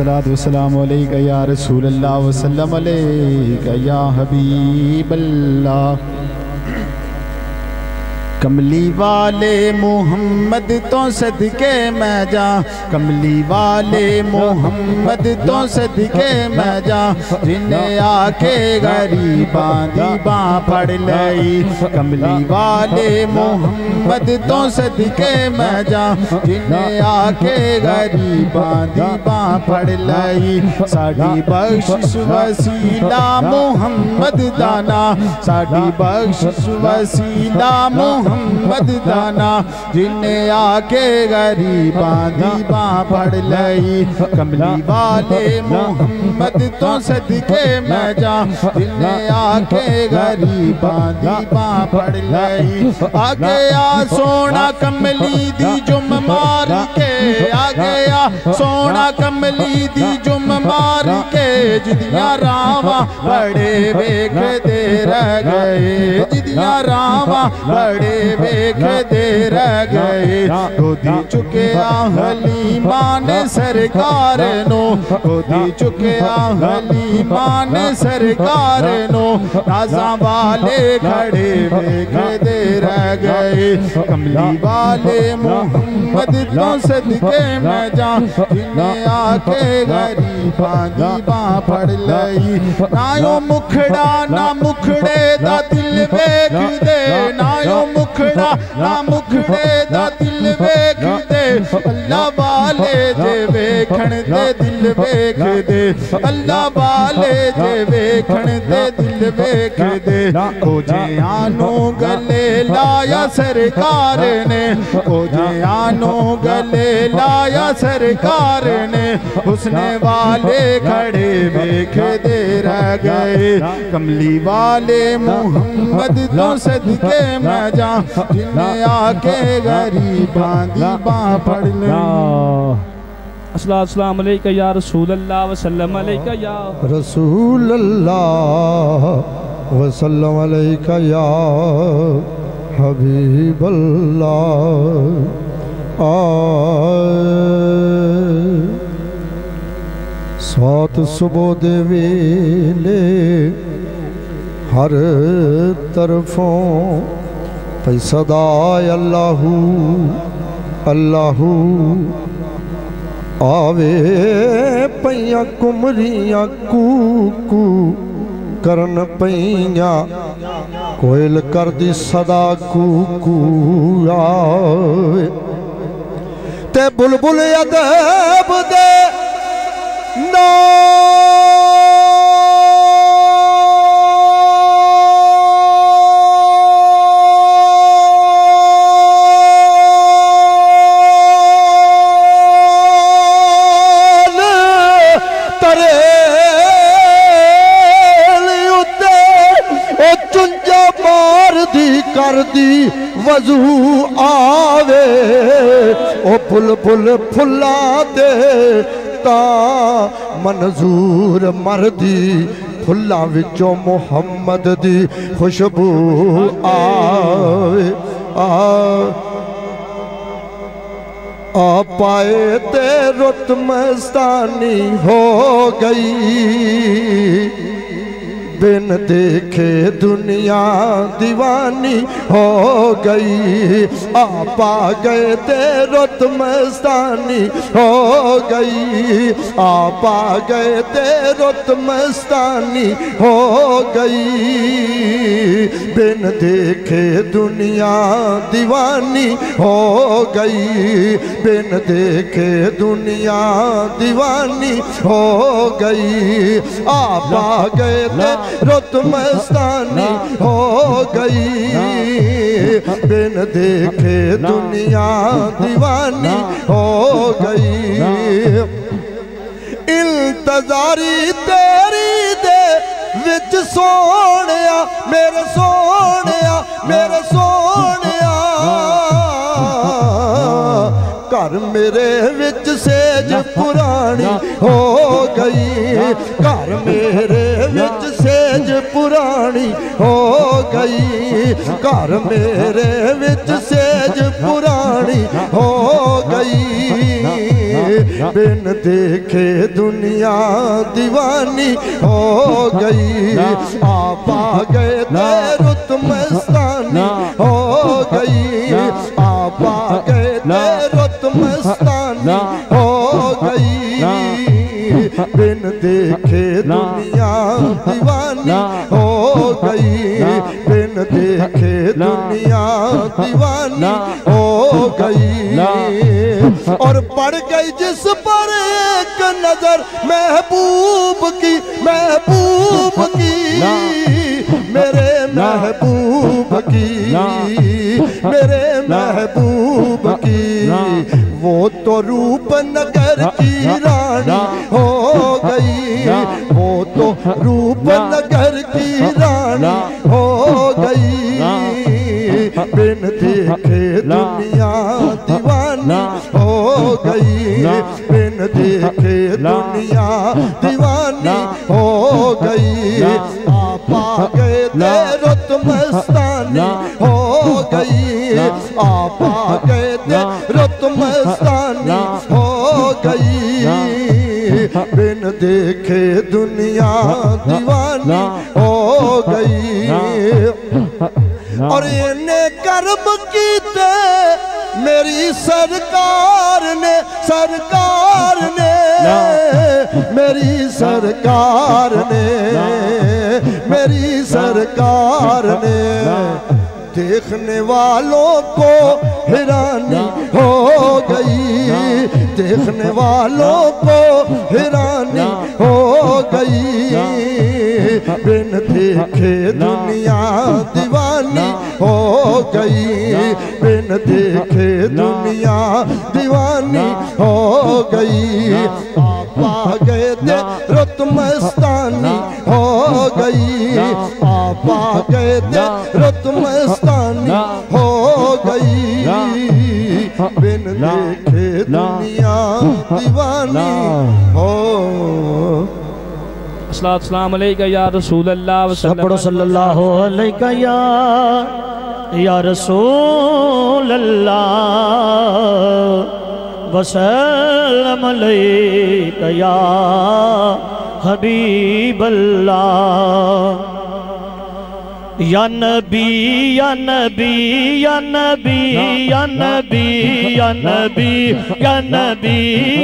C: अलैका या रसूल वसलम या हबीब अल्लाह कमली वाले मोहम्मद तो सदके मैं जा। कमली वाले मोहम्मद तो सदके मैं जा। जिन्हें आके गरीबा दी बां फड़ लई। कमली वाले मोहम्मद तो सदके मैं जा। जिन्हें आके गरीबा दी बां फड़ लई। साडी बख्शिश वसीला मोहम्मद दाना। साडी बख्शिश वसीला मोहम्मद दाना जिन्हें आके गरीबां दी बां फड़ लई। कमली वाले मोहम्मद तो सदके मैं जा, जिन्हें आके गरीबां दी बां फड़ लई आ गया सोना कमली दी जुम मार के आ गया सोना कमली दी जुम मार के, जिदियाँ रावा बड़े वेखदे रह गए। जिदियाँ रावा बड़े वेखदे रह गए गोदी चुके हलीमा ने सरकार नो गोदी चुके हलीमा ने सरकार नो राजा वाले खड़े रह गए कमली वाले मोहम्मद तो सदके मैं जा जिन्हें आके गरीबां दी बां फड़ लई ना यो मुखड़ा ना मुखड़े दा दिल वेख दे ना यो मुखड़ा ना मुखड़े दा दिल वेख दे अल्लाह वाले जे वेखण दे दिल वेख दे अल्लाह वाले जे वेखण दे दिल वेख दे ओ जे आनो गले लाया सरकार ने। ओ जे आनो गले लाया सरकार ने। उसने वाले खड़े वेख दे रह गए। कमली वाले मोहम्मद तो सदके मैं जा। जिन्हें आके गरीबां दी बां फड़ ले
D: हाँ। अस्सलाम या रसूल अल्लाह अलैका या
B: रसूल अल्लाह अलैका या हबीब अल्लाह सात सुबह दे वेले हर तरफों पैसदा अल्लाहू ਅੱਲਾਹੂ ਆਵੇ ਪਈਆਂ ਕੁਮਰੀਆਂ ਕੂਕੂ ਕਰਨ ਪਈਆਂ, ਕੋਇਲ ਕਰਦੀ ਸਦਾ ਕੂ ਕੂ ਆਵੇ। ਤੇ ਬੁਲਬੁਲ ਅਦਬ ਦੇ ਨਾ दी वज़ू आवे, ओ फुल फुल फुला दे मंजूर मरदी फुला विचों मुहम्मद दी खुशबू आवे, आ आ पाए ते रुत मस्तानी हो गई। बिन देखे दुनिया दीवानी हो गई। आप आ गए ते रुत मस्तानी हो गई। आप आ गए ते रुत मस्तानी हो गई। बिन देखे दुनिया दीवानी हो गई। बिन देखे दुनिया दीवानी हो गई। आप आ गए रुत मस्तानी हो गई बिन देखे दुनिया दीवानी हो गई इंतजारी तेरी दे विच सोनिया मेरे सोनिया मेरे सोनिया घर मेरे विच सेज पुरानी हो गई घर मेरे विच सेज पुरानी हो गई घर मेरे विच सेज पुरानी हो गई बिन देखे दुनिया दीवानी हो गई आप आ गए ते रुत मस्तानी हो गई आप आ गए ते रुत मस्तानी हो गई। बिन देखे दुनिया दीवानी हो गई। बिन देखे दुनिया दीवानी हो गई। और पड़ गई जिस पर एक नज़र, महबूब की महबूब की। मेरे महबूब की, मेरे महबूब वो तो रूप नगर की रानी हो गई। वो तो रूप नगर की रानी हो गई। बिन देखे दुनिया दीवानी हो गई। बिन देखे दुनिया दीवानी हो गई। आप गए ते रुत मस्तानी हो गई। आप गए ते रुत मस्तानी देखे दुनिया दीवानी हो गई। और इन्हें कर्म कीते मेरी सरकार ने सरकार ने, मेरी सरकार ने, मेरी सरकार ने। देखने वालों को हैरानी हो गई। देखने वालों को हैरानी हो गई। बिन देखे दुनिया दीवानी हो गई। बिन देखे दुनिया दीवानी हो गई। आप आ गए थे रुत मस्तानी हो गई। आप आ गए थे रुत मस्तानी बिन देखे दुनिया दीवानी। हो।
D: अस्सलाम अलैका या रसूल अल्लाह
A: सल्लल्लाहु अलैहि या या रसूल अल्लाह वसल्लम या हबीब अल्लाह या नबी या नबी या नबी या नबी या नबी या नबी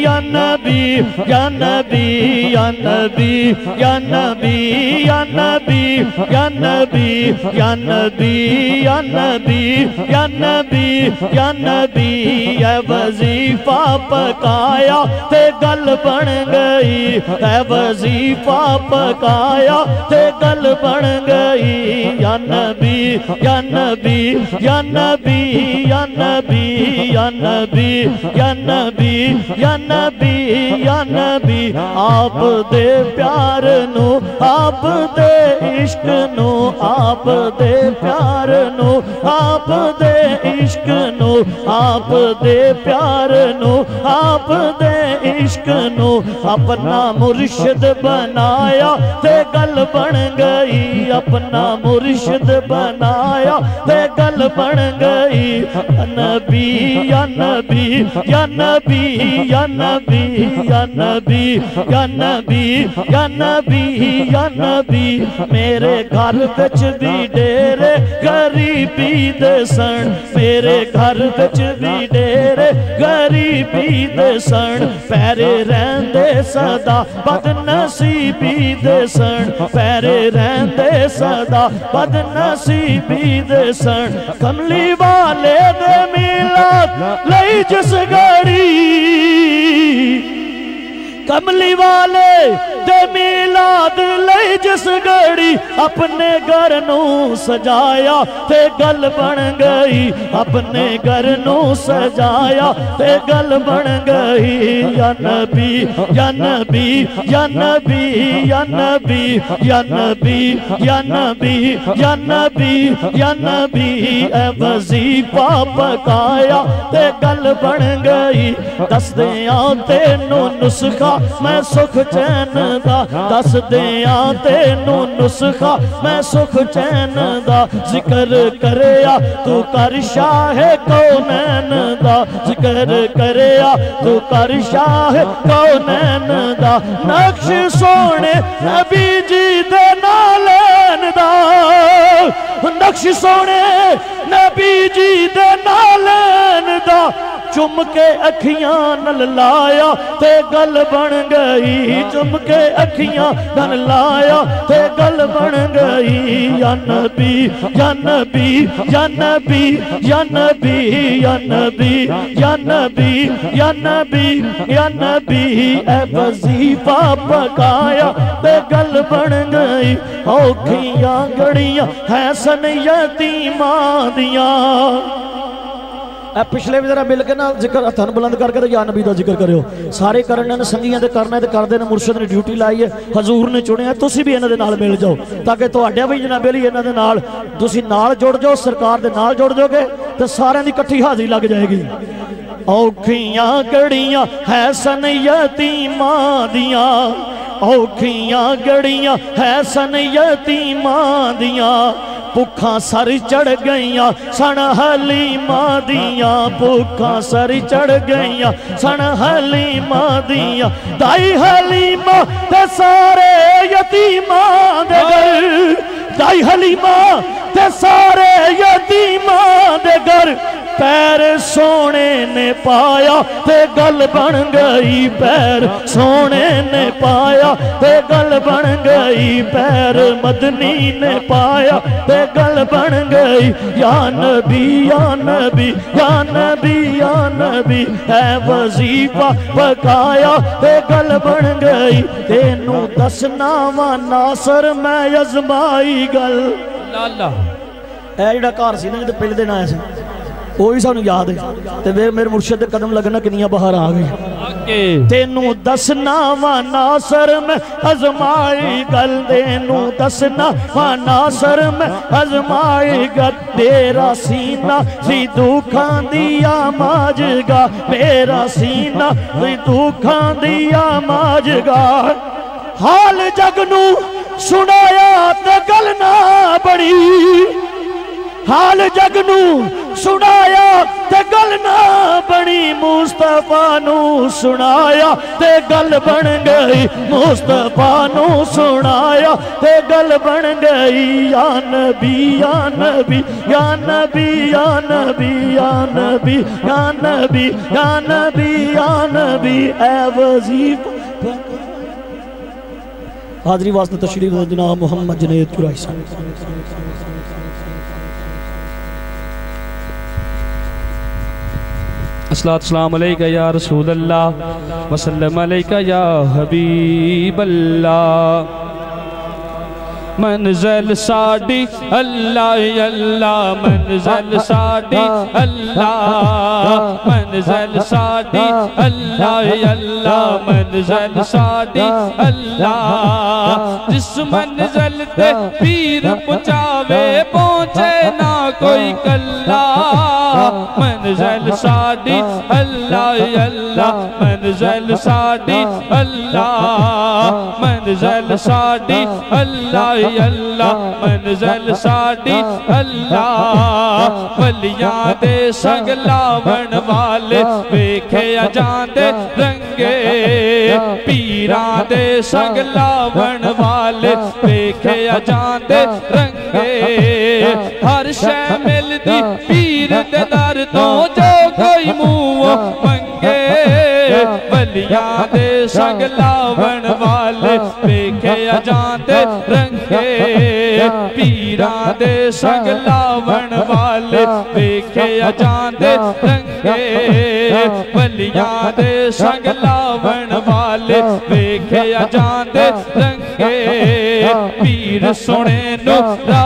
A: या नबी या नबी या नबी या नबी या नबी या नबी या नबी या नबी या नबी या नबी है वजीफा पकाया ते गल बन गई है वजीफा पकाया ते गल बन गई या नबी या नबी या नबी या नबी या नबी या नबी या नबी या नबी आप दे प्यार नु आप दे इश्क नु आप दे प्यार नु आप दे इश्क नु आप दे प्यार नु आप दे इश्क नु अपना मुर्शिद बनाया ते गल बन गई, अपना मुर्शिद बनाया ते गल बन गई। नबी या नबी या नबी या नबी या नबी या नबी या नबी या नबी मेरे घर बिच भी डेरे गरीबी दे सन मेरे घर बिच भी डेरे गरीबी दे सन ਪੈਰੇ ਰਹਿੰਦੇ ਸਦਾ ਬਦ ਨਸੀਬੀ ਦੇ ਸਣ ਪੈਰੇ ਰਹਿੰਦੇ ਸਦਾ ਬਦ ਨਸੀਬੀ ਦੇ ਸਣ ਕਮਲੀ ਵਾਲੇ ਦੇ ਮਿਲਾਦ ਲਈ ਜਿਸ ਗੜੀ ਕਮਲੀ ਵਾਲੇ ते मिलाद लई जिस गड़ी अपने घर नू सजाया, ते गल बन गई, अपने घर नू सजाया, ते गल बन गई। या नबी या नबी या नबी या नबी या नबी या नबी या नबी या नबी ए वजीफा पकाया, ते गल बन गई। दस दिया तेनू नुस्खा, मैं सुख चैन ਚੈਨ ਦਾ ਦੱਸ ਦਿਆਂ ਤੈਨੂੰ ਨੁਸਖਾ ਮੈਂ ਸੁਖ ਚੈਨ ਦਾ ਜ਼ਿਕਰ ਕਰਿਆ ਤੂੰ ਕਰ ਸ਼ਾਹ ਕੌਨੈਨ ਦਾ ਜ਼ਿਕਰ ਕਰਿਆ ਤੂੰ ਕਰ ਸ਼ਾਹ ਕੌਨੈਨ ਦਾ ਨਕਸ਼ ਸੋਹਣੇ ਨਬੀ ਜੀ ਦੇ ਨਾਲੈਨ ਦਾ ਨਕਸ਼ ਸੋਹਣੇ ਨਬੀ ਜੀ ਦੇ ਨਾਲੈਨ ਦਾ चुम के अखियाँ नल लाया, ते गल बन गई। चुम के अखियाँ नल लाया, ते गल बन गई। या नबी या नबी या नबी या नबी या नबी या नबी या नबी या नबी। ए वजीफा पकाया, ते गल बन गई। औखियाँ गड़ियाँ है सन यतीमां दियाँ। पिछले भी जरा मिल के ना ज़िक्र हथन बुलंद करके तो या नबी का ज़िक्र करो सारे करने ने संघिया तो करना तो करते हैं मुरशद ने ड्यूटी लाई है हजूर ने चुने तुम भी इन्होंने मिल जाओ, ताकि भी जनाबे लिए इन्हों जुड़ जाओ, सरकार के नाल जुड़ जाओगे तो सारे की कट्ठी हाजिरी लग जाएगी। औखिया गड़िया है सन यतीमां दिया, औखिया गड़िया है सन यतीमां दिया ਦੀਆਂ ਔਖੀਆਂ ਗੜੀਆਂ ਹੈ ਸਨ ਯਤੀਮਾਂ ਦੀਆਂ ਭੁੱਖਾਂ ਸਰ ਚੜ ਗਈਆਂ ਸਣ ਹਲੀਮਾਂ ਦੀਆਂ ਭੁੱਖਾਂ ਸਰ ਚੜ ਗਈਆਂ ਸਣ ਹਲੀਮਾਂ ਦੀਆਂ ਦਾਈ ਹਲੀਮਾ ਤੇ ਸਾਰੇ ਯਤੀਮਾਂ ਦੇ ਘਰ ਦਾਈ ਹਲੀਮਾ ਤੇ ਸਾਰੇ ਯਤੀਮਾਂ ਦੇ ਘਰ पैर सोने ने पाया ते गल बन गई पैर सोने ने पाया ते गल बन गई पैर मदनी ने पाया ते गल बन गई। यान भी यान भी यान भी यान भी है वजीफा पकाया ते गल बन गई। तेनू दसना वा नासर मैं अजमाई गल।
D: ला ला
A: ਇਹ ਜਿਹੜਾ ਘਰ ਸੀ ਨਾ ਜਿਹਦੇ ਪਿੰਡ ਦੇ ਉਹ ਵੀ ਸਾਨੂੰ ਯਾਦ ਹੈ ਤੇ ਫਿਰ ਮੇਰੇ ਮੁਰਸ਼ਿਦ ਦੇ ਕਦਮ ਲੱਗਣਾ ਕਿੰਨੀਆਂ ਬਹਾਰ ਆ ਗਈ
D: ਓਕੇ
A: ਤੈਨੂੰ ਦੱਸਣਾ ਵਾ ਨਾਸਰ ਮੈਂ ਅਜ਼ਮਾਈ ਗੱਲ ਤੈਨੂੰ ਦੱਸਣਾ ਵਾ ਨਾਸਰ ਮੈਂ ਅਜ਼ਮਾਈ ਗੱਲ ਤੇਰਾ ਸੀਨਾ ਸੀ ਦੁੱਖਾਂ ਦੀ ਆਮਾਜਗਾ ਮੇਰਾ ਸੀਨਾ ਸੀ ਦੁੱਖਾਂ ਦੀ ਆਮਾਜਗਾ ਹਾਲ ਜਗ ਨੂੰ ਸੁਣਾਇਆ ਤੇ ਗੱਲ ਨਾ ਬਣੀ ਹਾਲ ਜਗ ਨੂੰ सुनाया ते गल ना बनी मुस्तफ़ा सुनाया। ते गल बन गई मुस्तफ़ा सुनाया। ते गल बन गई यान नबी यान नबी यान नबी यान नबी यान नबी यान नबी यान नबी यान नबी। ए वजीफा हाजरी वास्तव तशरीफ़ जनाब मोहम्मद जुनेद कुरैशी। साहब
D: अस्सलाम या रसूल अल्लाह वसल्लम अलैका या हबीब अल्लाह मंजल साडी अल्लाह अल्लाह मंजल साडी अल्लाह मंजल साडी अल्लाह अल्लाह मंजल साडी अल्लाह जिस मंजल ते पीर पहुंचावे पहुँचे ना कोई कल्ला मंजल साडी अल्लाह अल्लाह मंजल साडी अल्लाह मंजल साडी अल्लाह अल्लाह मंजल साडी अल्लाह वलियाँ दे संग लावण वाले वेखे जांदे रंगे पीरां दे संग लावण वाले वेखे जांदे रंगे दे हर शै मिलती पीर दर तो जो कोई मूह मंगे बलिया दे सगलावन वाले देखे जाते रंगे पीर दे सगलावन वाले देखे जाते रंगे बलिया दे सगलावन वाले देखे जाते रंगे पीर सुने नुरा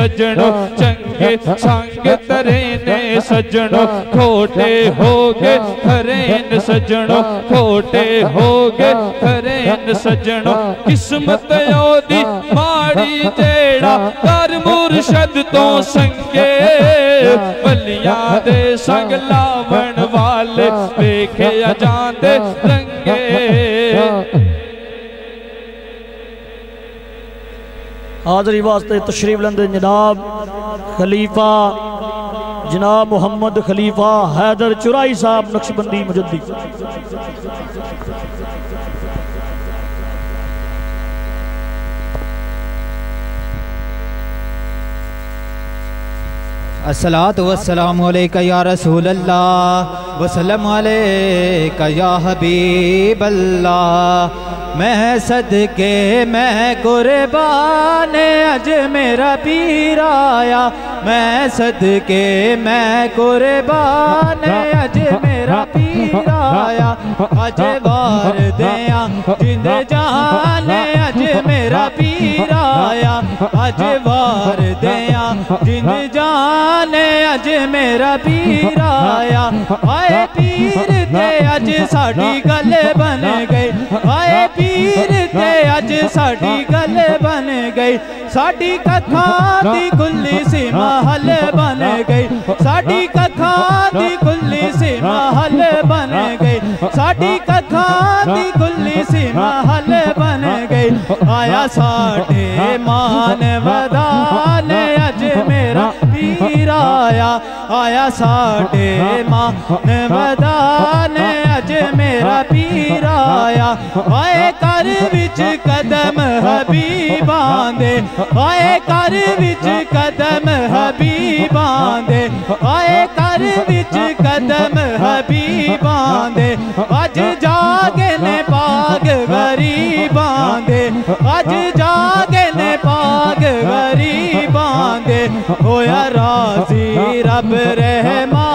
D: ने सजणो चंगे संग तरे ने सजणो खोटे हो गए खरेन सजणो खोटे हो गए खरेन सजणो किस्मत ओदी माड़ी जेड़ा कर मुर्शद तो संगे। बलियाँ दे संग लावण वाले, वेखे जांदे
A: हाजरी वास्ते तशरीफ़ लेंदे जनाब खलीफा, जनाब मोहम्मद खलीफा हैदर चुराई साहब नक्शबंदी मुजद्दी।
E: असलात वसलाम या रसूल अल्लाह वसलम या हबीब अल्लाह मैं सदके, मैं कुरबान अज मेरा पीराया। मैं सदके, मैं कुरबान अज मेरा पीर आया अज वार दया जिंद जान अज मेरा पीरा अज वार दिया। जिंद जान अज मेरा पीर आया। आए पीर ते अज साड़ी गल बन गई। आए पीर ते अज साड़ी गल बन गई। साड़ी कखा दी खुली सी महल बन गई। साड़ी कखा दी खुली सी महल बन गई। साड़ी कखा दी खुली सी महल बन गई। आया साढ़े मान वदान अज मेरा पीर आया आया साढ़े मान वदान अज मेरा पीर आया। आए कर विच कदम हबीबां दे आए कर विच कदम हबीबां दे आए कर विच कदम हबीबां दे अज जागे ने पाग गरीबां दे अज गरीबां दे होया राज़ी रब रहमा।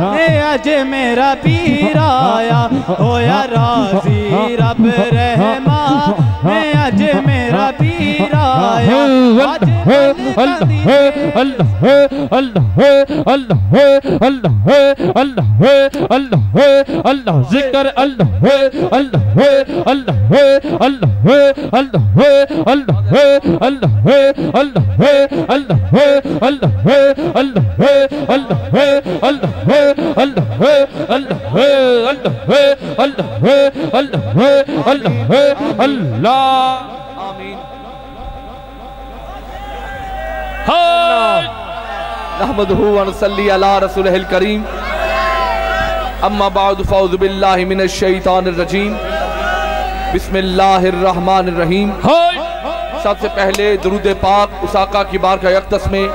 E: ने अज मेरा पीराया होया राज़ी रब रहमा।
C: आया
D: अल्लाह अल्लाह अल्लाह अल्लाह अल्लाह अल्लाह अल्लाह अल्लाह ज़िक्र अल्लाह अल्लाह अल्लाह अल्लाह अल्लाह अल्लाह अल्लाह अल्लाह अल्लाह अल्लाह अल्लाह अल्लाह अल्लाह अल्लाह अल्लाह अल्लाह अल्लाह अल्लाह
F: आमीन
D: हाय
F: नहमदहु व नसल्ली अला रसूलिल करीम। अम्मा बाद फौज बिल्लाहि मिनश शैतानिर रजीम। बिस्मिल्लाहिर रहमानिर रहीम
D: हाय
F: सबसे पहले दरूद पाक उस आका की बार का यकदस में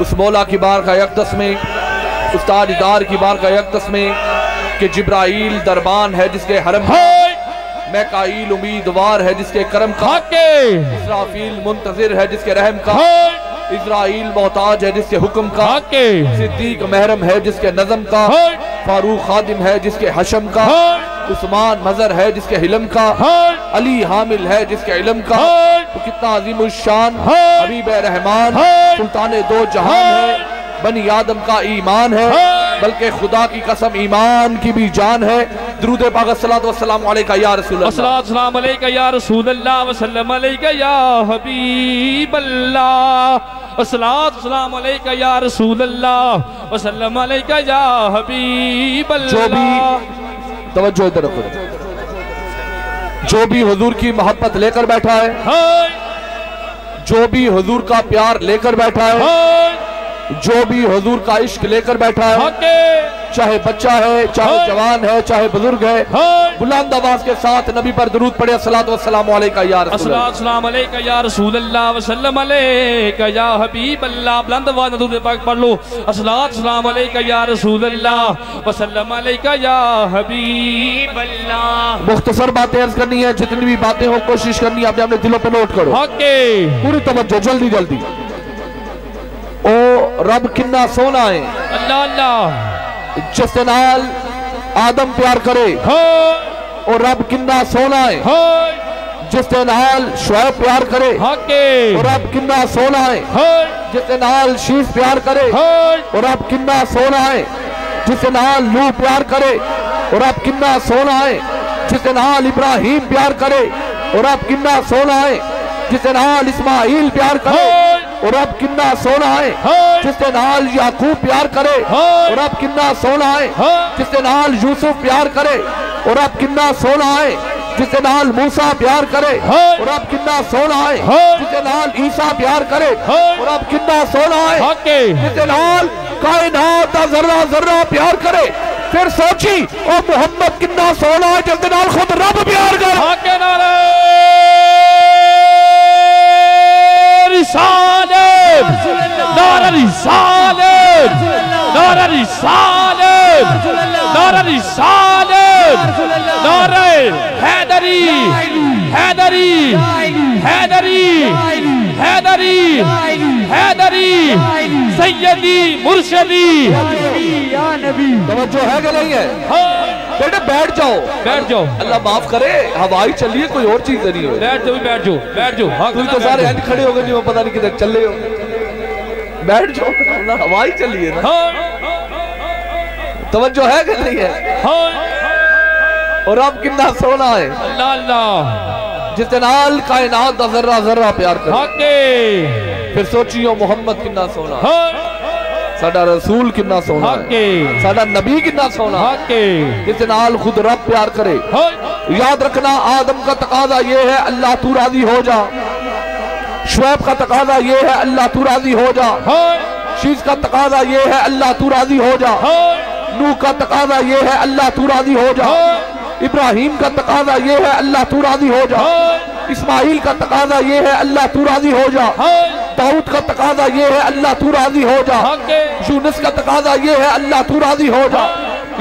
F: उस मौला की बार का यकदस में उस ताजदार की बार का यकदस में कि जिब्राइल दरबान है जिसके हरम का
D: हाय
F: मैकाइल उम्मीदवार है जिसके करम का इसराफील मुंतजिर है जिसके रहम का
D: हाय
F: इजराइल मोहताज है जिसके हुक्म का सिद्दीक महरम है जिसके नजम का फारूक खादिम है जिसके हशम का उस्मान मजर है जिसके हिलम का अली हामिल है जिसके इलम का तो कितना अजीम शान हबीब रहमान सुल्तान दो जहान है बनी आदम का ईमान है बल्कि खुदा की कसम ईमान की भी जान है। दरूद पाक या रसूल
D: सलाम अलैका या रसूल अलैका या हबीब सलाम या रसूल या हबीब
F: जो भी तवज्जो इधर जो भी हुजूर की मोहब्बत लेकर बैठा है। जो भी हुजूर का प्यार लेकर बैठा है। जो भी हजूर का इश्क लेकर बैठा है चाहे बच्चा है चाहे। जवान है चाहे बुज़ुर्ग है बुलंद आवाज़ के साथ नबी पर दरूद पड़े सलात वसलाम
D: बुलंद आवाज़ पाक पढ़ लो। अस्सलाम सलाम या रसूल अल्लाह या हबीब
F: मुख्तसर बातें अर्ज़ करनी है जितनी भी बातें हो कोशिश करनी है अपने अपने दिलों पर नोट करो। पूरी तवज्जो जल्दी जल्दी। रब किन्ना सोना है।
D: अल्लाह अल्लाह।
F: जिस नाल आदम प्यार करे और रब किन्ना सोना है। जिस नाल शुएब प्यार करे ओ रब किन्ना सोना है। जिस नाल शीश प्यार करे और आप किन्ना सोना है। जिसे नाल लू प्यार करे और आप किन्ना सोना है। जिसे नाल इब्राहिम प्यार करे और आप किन्ना सोना है। जिसे नाल इस्माइल प्यार करे और अब किन्ना सोना है जिसके नाल याकूब प्यार करे और अब किन्ना सोना है जिसके नाल यूसुफ प्यार करे और अब किन्ना सोना है जिसके नाल मूसा प्यार करे और अब किन्ना सोना है जिसके नाल ईसा प्यार करे और अब किन्ना सोना है जिसके नाल कायनात जर्रा जर्रा प्यार करे। फिर सोची ओ मोहम्मद किन्ना सोना है जिसके नाल खुद रब प्यार करे।
D: रिसालत नारा रिसालत नारा रिसालत नारा रिसालत नारे हैदरी हैदरी हैदरी हैदरी हैदरी सैयदी मुर्शदी
F: तवज्जो है कि नहीं है
D: हाँ,
F: बेटे बैठ जाओ।
D: बैठ जाओ।
F: अल्लाह माफ़ करे हवाई चलिए कोई और चीज़ नहीं हो।
D: बैठ जाओ बैठ जाओ बैठ जाओ। हाँ,
F: तुम तो सारे। इंज खड़े हो गए जो पता नहीं किधर चले हो। बैठ जाओ अल्लाह हवाई चलिए ना।
D: हाँ,
F: तवज्जो है कि नहीं है?
D: हाँ,
F: और अब कितना सोना है?
D: अल्लाह अल्लाह।
F: जिसके नाल कायनात का जर्रा जर्रा प्यार करे। फिर सोचियो मोहम्मद कितना सोना है। नबी कितना सोना है।
D: हाके।
F: जिसके नाल खुद रब प्यार करे।
D: हाँ,
F: याद रखना आदम का तकाजा ये है अल्लाह तू राज़ी हो जा। शुएब का तकाजा ये है अल्लाह तू राज़ी हो जा। शीश का तकाजा ये है अल्लाह तू राज़ी हो जा। नूह का तकाजा ये है अल्लाह तू राज़ी हो जा। इब्राहिम का तकाजा ये है अल्लाह तू राज़ी हो जा। इस्माइल का तकाजा ये है अल्लाह तू राज़ी हो जा। दाऊद का तकाजा ये है अल्लाह तू राज़ी हो जा। यूनुस का तकाजा ये है अल्लाह तू राज़ी हो जा।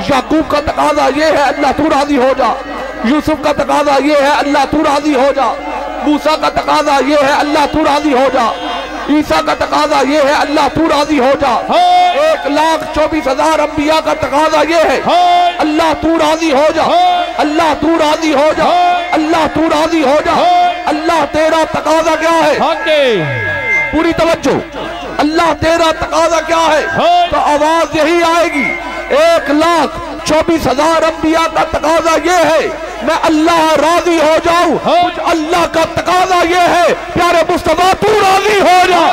F: याकूब का तकाजा ये है अल्लाह तू राज़ी हो जा। यूसुफ का तकाजा ये है अल्लाह तू राज़ी हो जा। मूसा का तकाजा ये है अल्लाह तू राज़ी हो जा। ईसा का तकाजा ये है अल्लाह तू राज़ी हो जा। एक लाख चौबीस हज़ार अम्बिया का तकाजा ये है। अल्लाह तू राज़ी हो जा। अल्लाह तू राज़ी हो जा। अल्लाह तू राज़ी हो जा। अल्लाह तेरा तकाजा क्या है? पूरी तवज्जो अल्लाह तेरा तकाजा क्या है
D: हाँ।
F: तो आवाज़ यही आएगी एक लाख चौबीस हज़ार अम्बिया का तकाजा ये है मैं अल्लाह राज़ी हो जाऊँ
D: हाँ।
F: कुछ अल्लाह का तकाजा ये है प्यारे मुस्तफ़ा तू राज़ी हो जा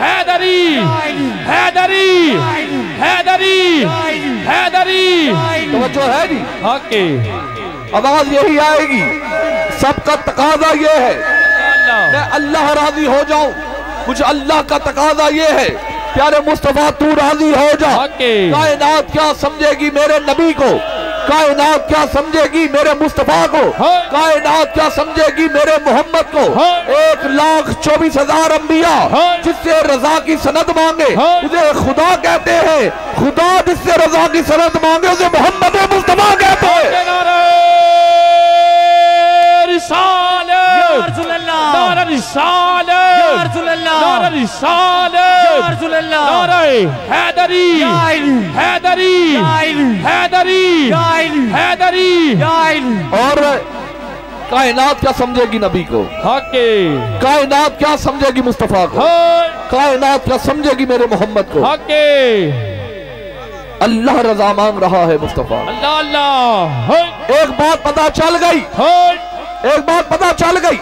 D: हैदरी हैदरी हैदरी हैदरी।
F: तवज्जो है जी।
D: हके
F: आवाज़ यही आएगी। सबका तकाजा ये है। मैं अल्लाह राज़ी हो जाऊँ। कुछ अल्लाह का तकाजा ये है। प्यारे मुस्तफ़ा तू राज़ी हो जा। कायनात क्या समझेगी मेरे नबी को? कायनात क्या समझेगी मेरे मुस्तफ़ा को। कायनात क्या समझेगी मेरे मोहम्मद को। एक लाख चौबीस हज़ार अम्बिया। जिससे रजा की सनद मांगे। उसे खुदा कहते हैं खुदा जिससे रजा की सनद मांगे उसे मोहम्मद मुस्तफ़ा कहते हैं
D: नारे रिसालत नारा रिसालत नारा हैदरी। हैदरी। हैदरी। हैदरी।
F: और कायनात क्या समझेगी नबी को?
D: हके।
F: कायनात क्या समझेगी मुस्तफ़ा को? कायनात क्या समझेगी मेरे मोहम्मद को?
D: हके।
F: अल्लाह रजा मांग रहा है मुस्तफ़ा।
D: अल्लाह अल्लाह।
F: एक बात पता चल गई। एक बात पता चल गई।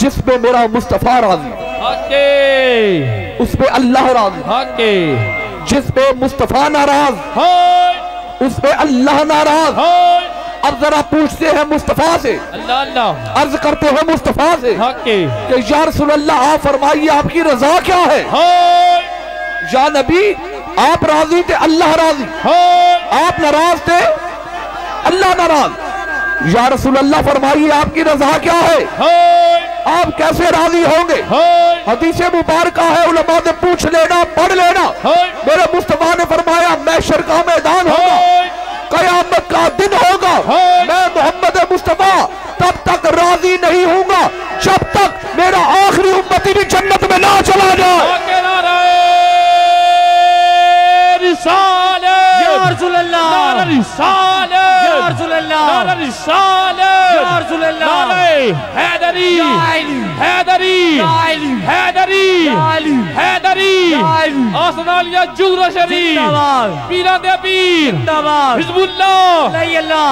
F: जिसपे मेरा मुस्तफ़ा राज़ी।
D: हके।
F: उस पे अल्लाह राज़ी।
D: हके।
F: जिस पे मुस्तफ़ा नाराज़।
D: हाय।
F: उस पे अल्लाह नाराज़।
D: हाय।
F: अब जरा पूछते हैं मुस्तफ़ा से।
D: अल्लाह अल्लाह।
F: अर्ज़ करते हैं मुस्तफ़ा से
D: हके।
F: कि या रसूल अल्लाह आप फरमाइए आपकी रजा क्या है?
D: हाय।
F: या नबी आप राज़ी थे अल्लाह राज़ी। आप नाराज़ थे अल्लाह नाराज़। या रसूल अल्लाह फरमाइए आपकी रजा क्या है?
D: हाय।
F: आप कैसे राज़ी होंगे? हदीस मुबारक है उलमा से पूछ लेना पढ़ लेना। मेरे मुस्तफ़ा ने फरमाया मैशर का मैदान होगा। कयामत का दिन होगा।
D: हाँ।
F: मैं मोहम्मद मुस्तफ़ा तब तक राज़ी नहीं हूँगा जब तक मेरा आखिरी उम्मती भी जन्नत में ना चला जाए।
G: रसूल।
D: हैदरी हैदरी हैदरी हैदरी आसनालिया जुगरा शरीफ
G: जिंदाबाद
D: पीरा दे पीर
G: जिंदाबाद
D: हिजबुल्लाह
G: ला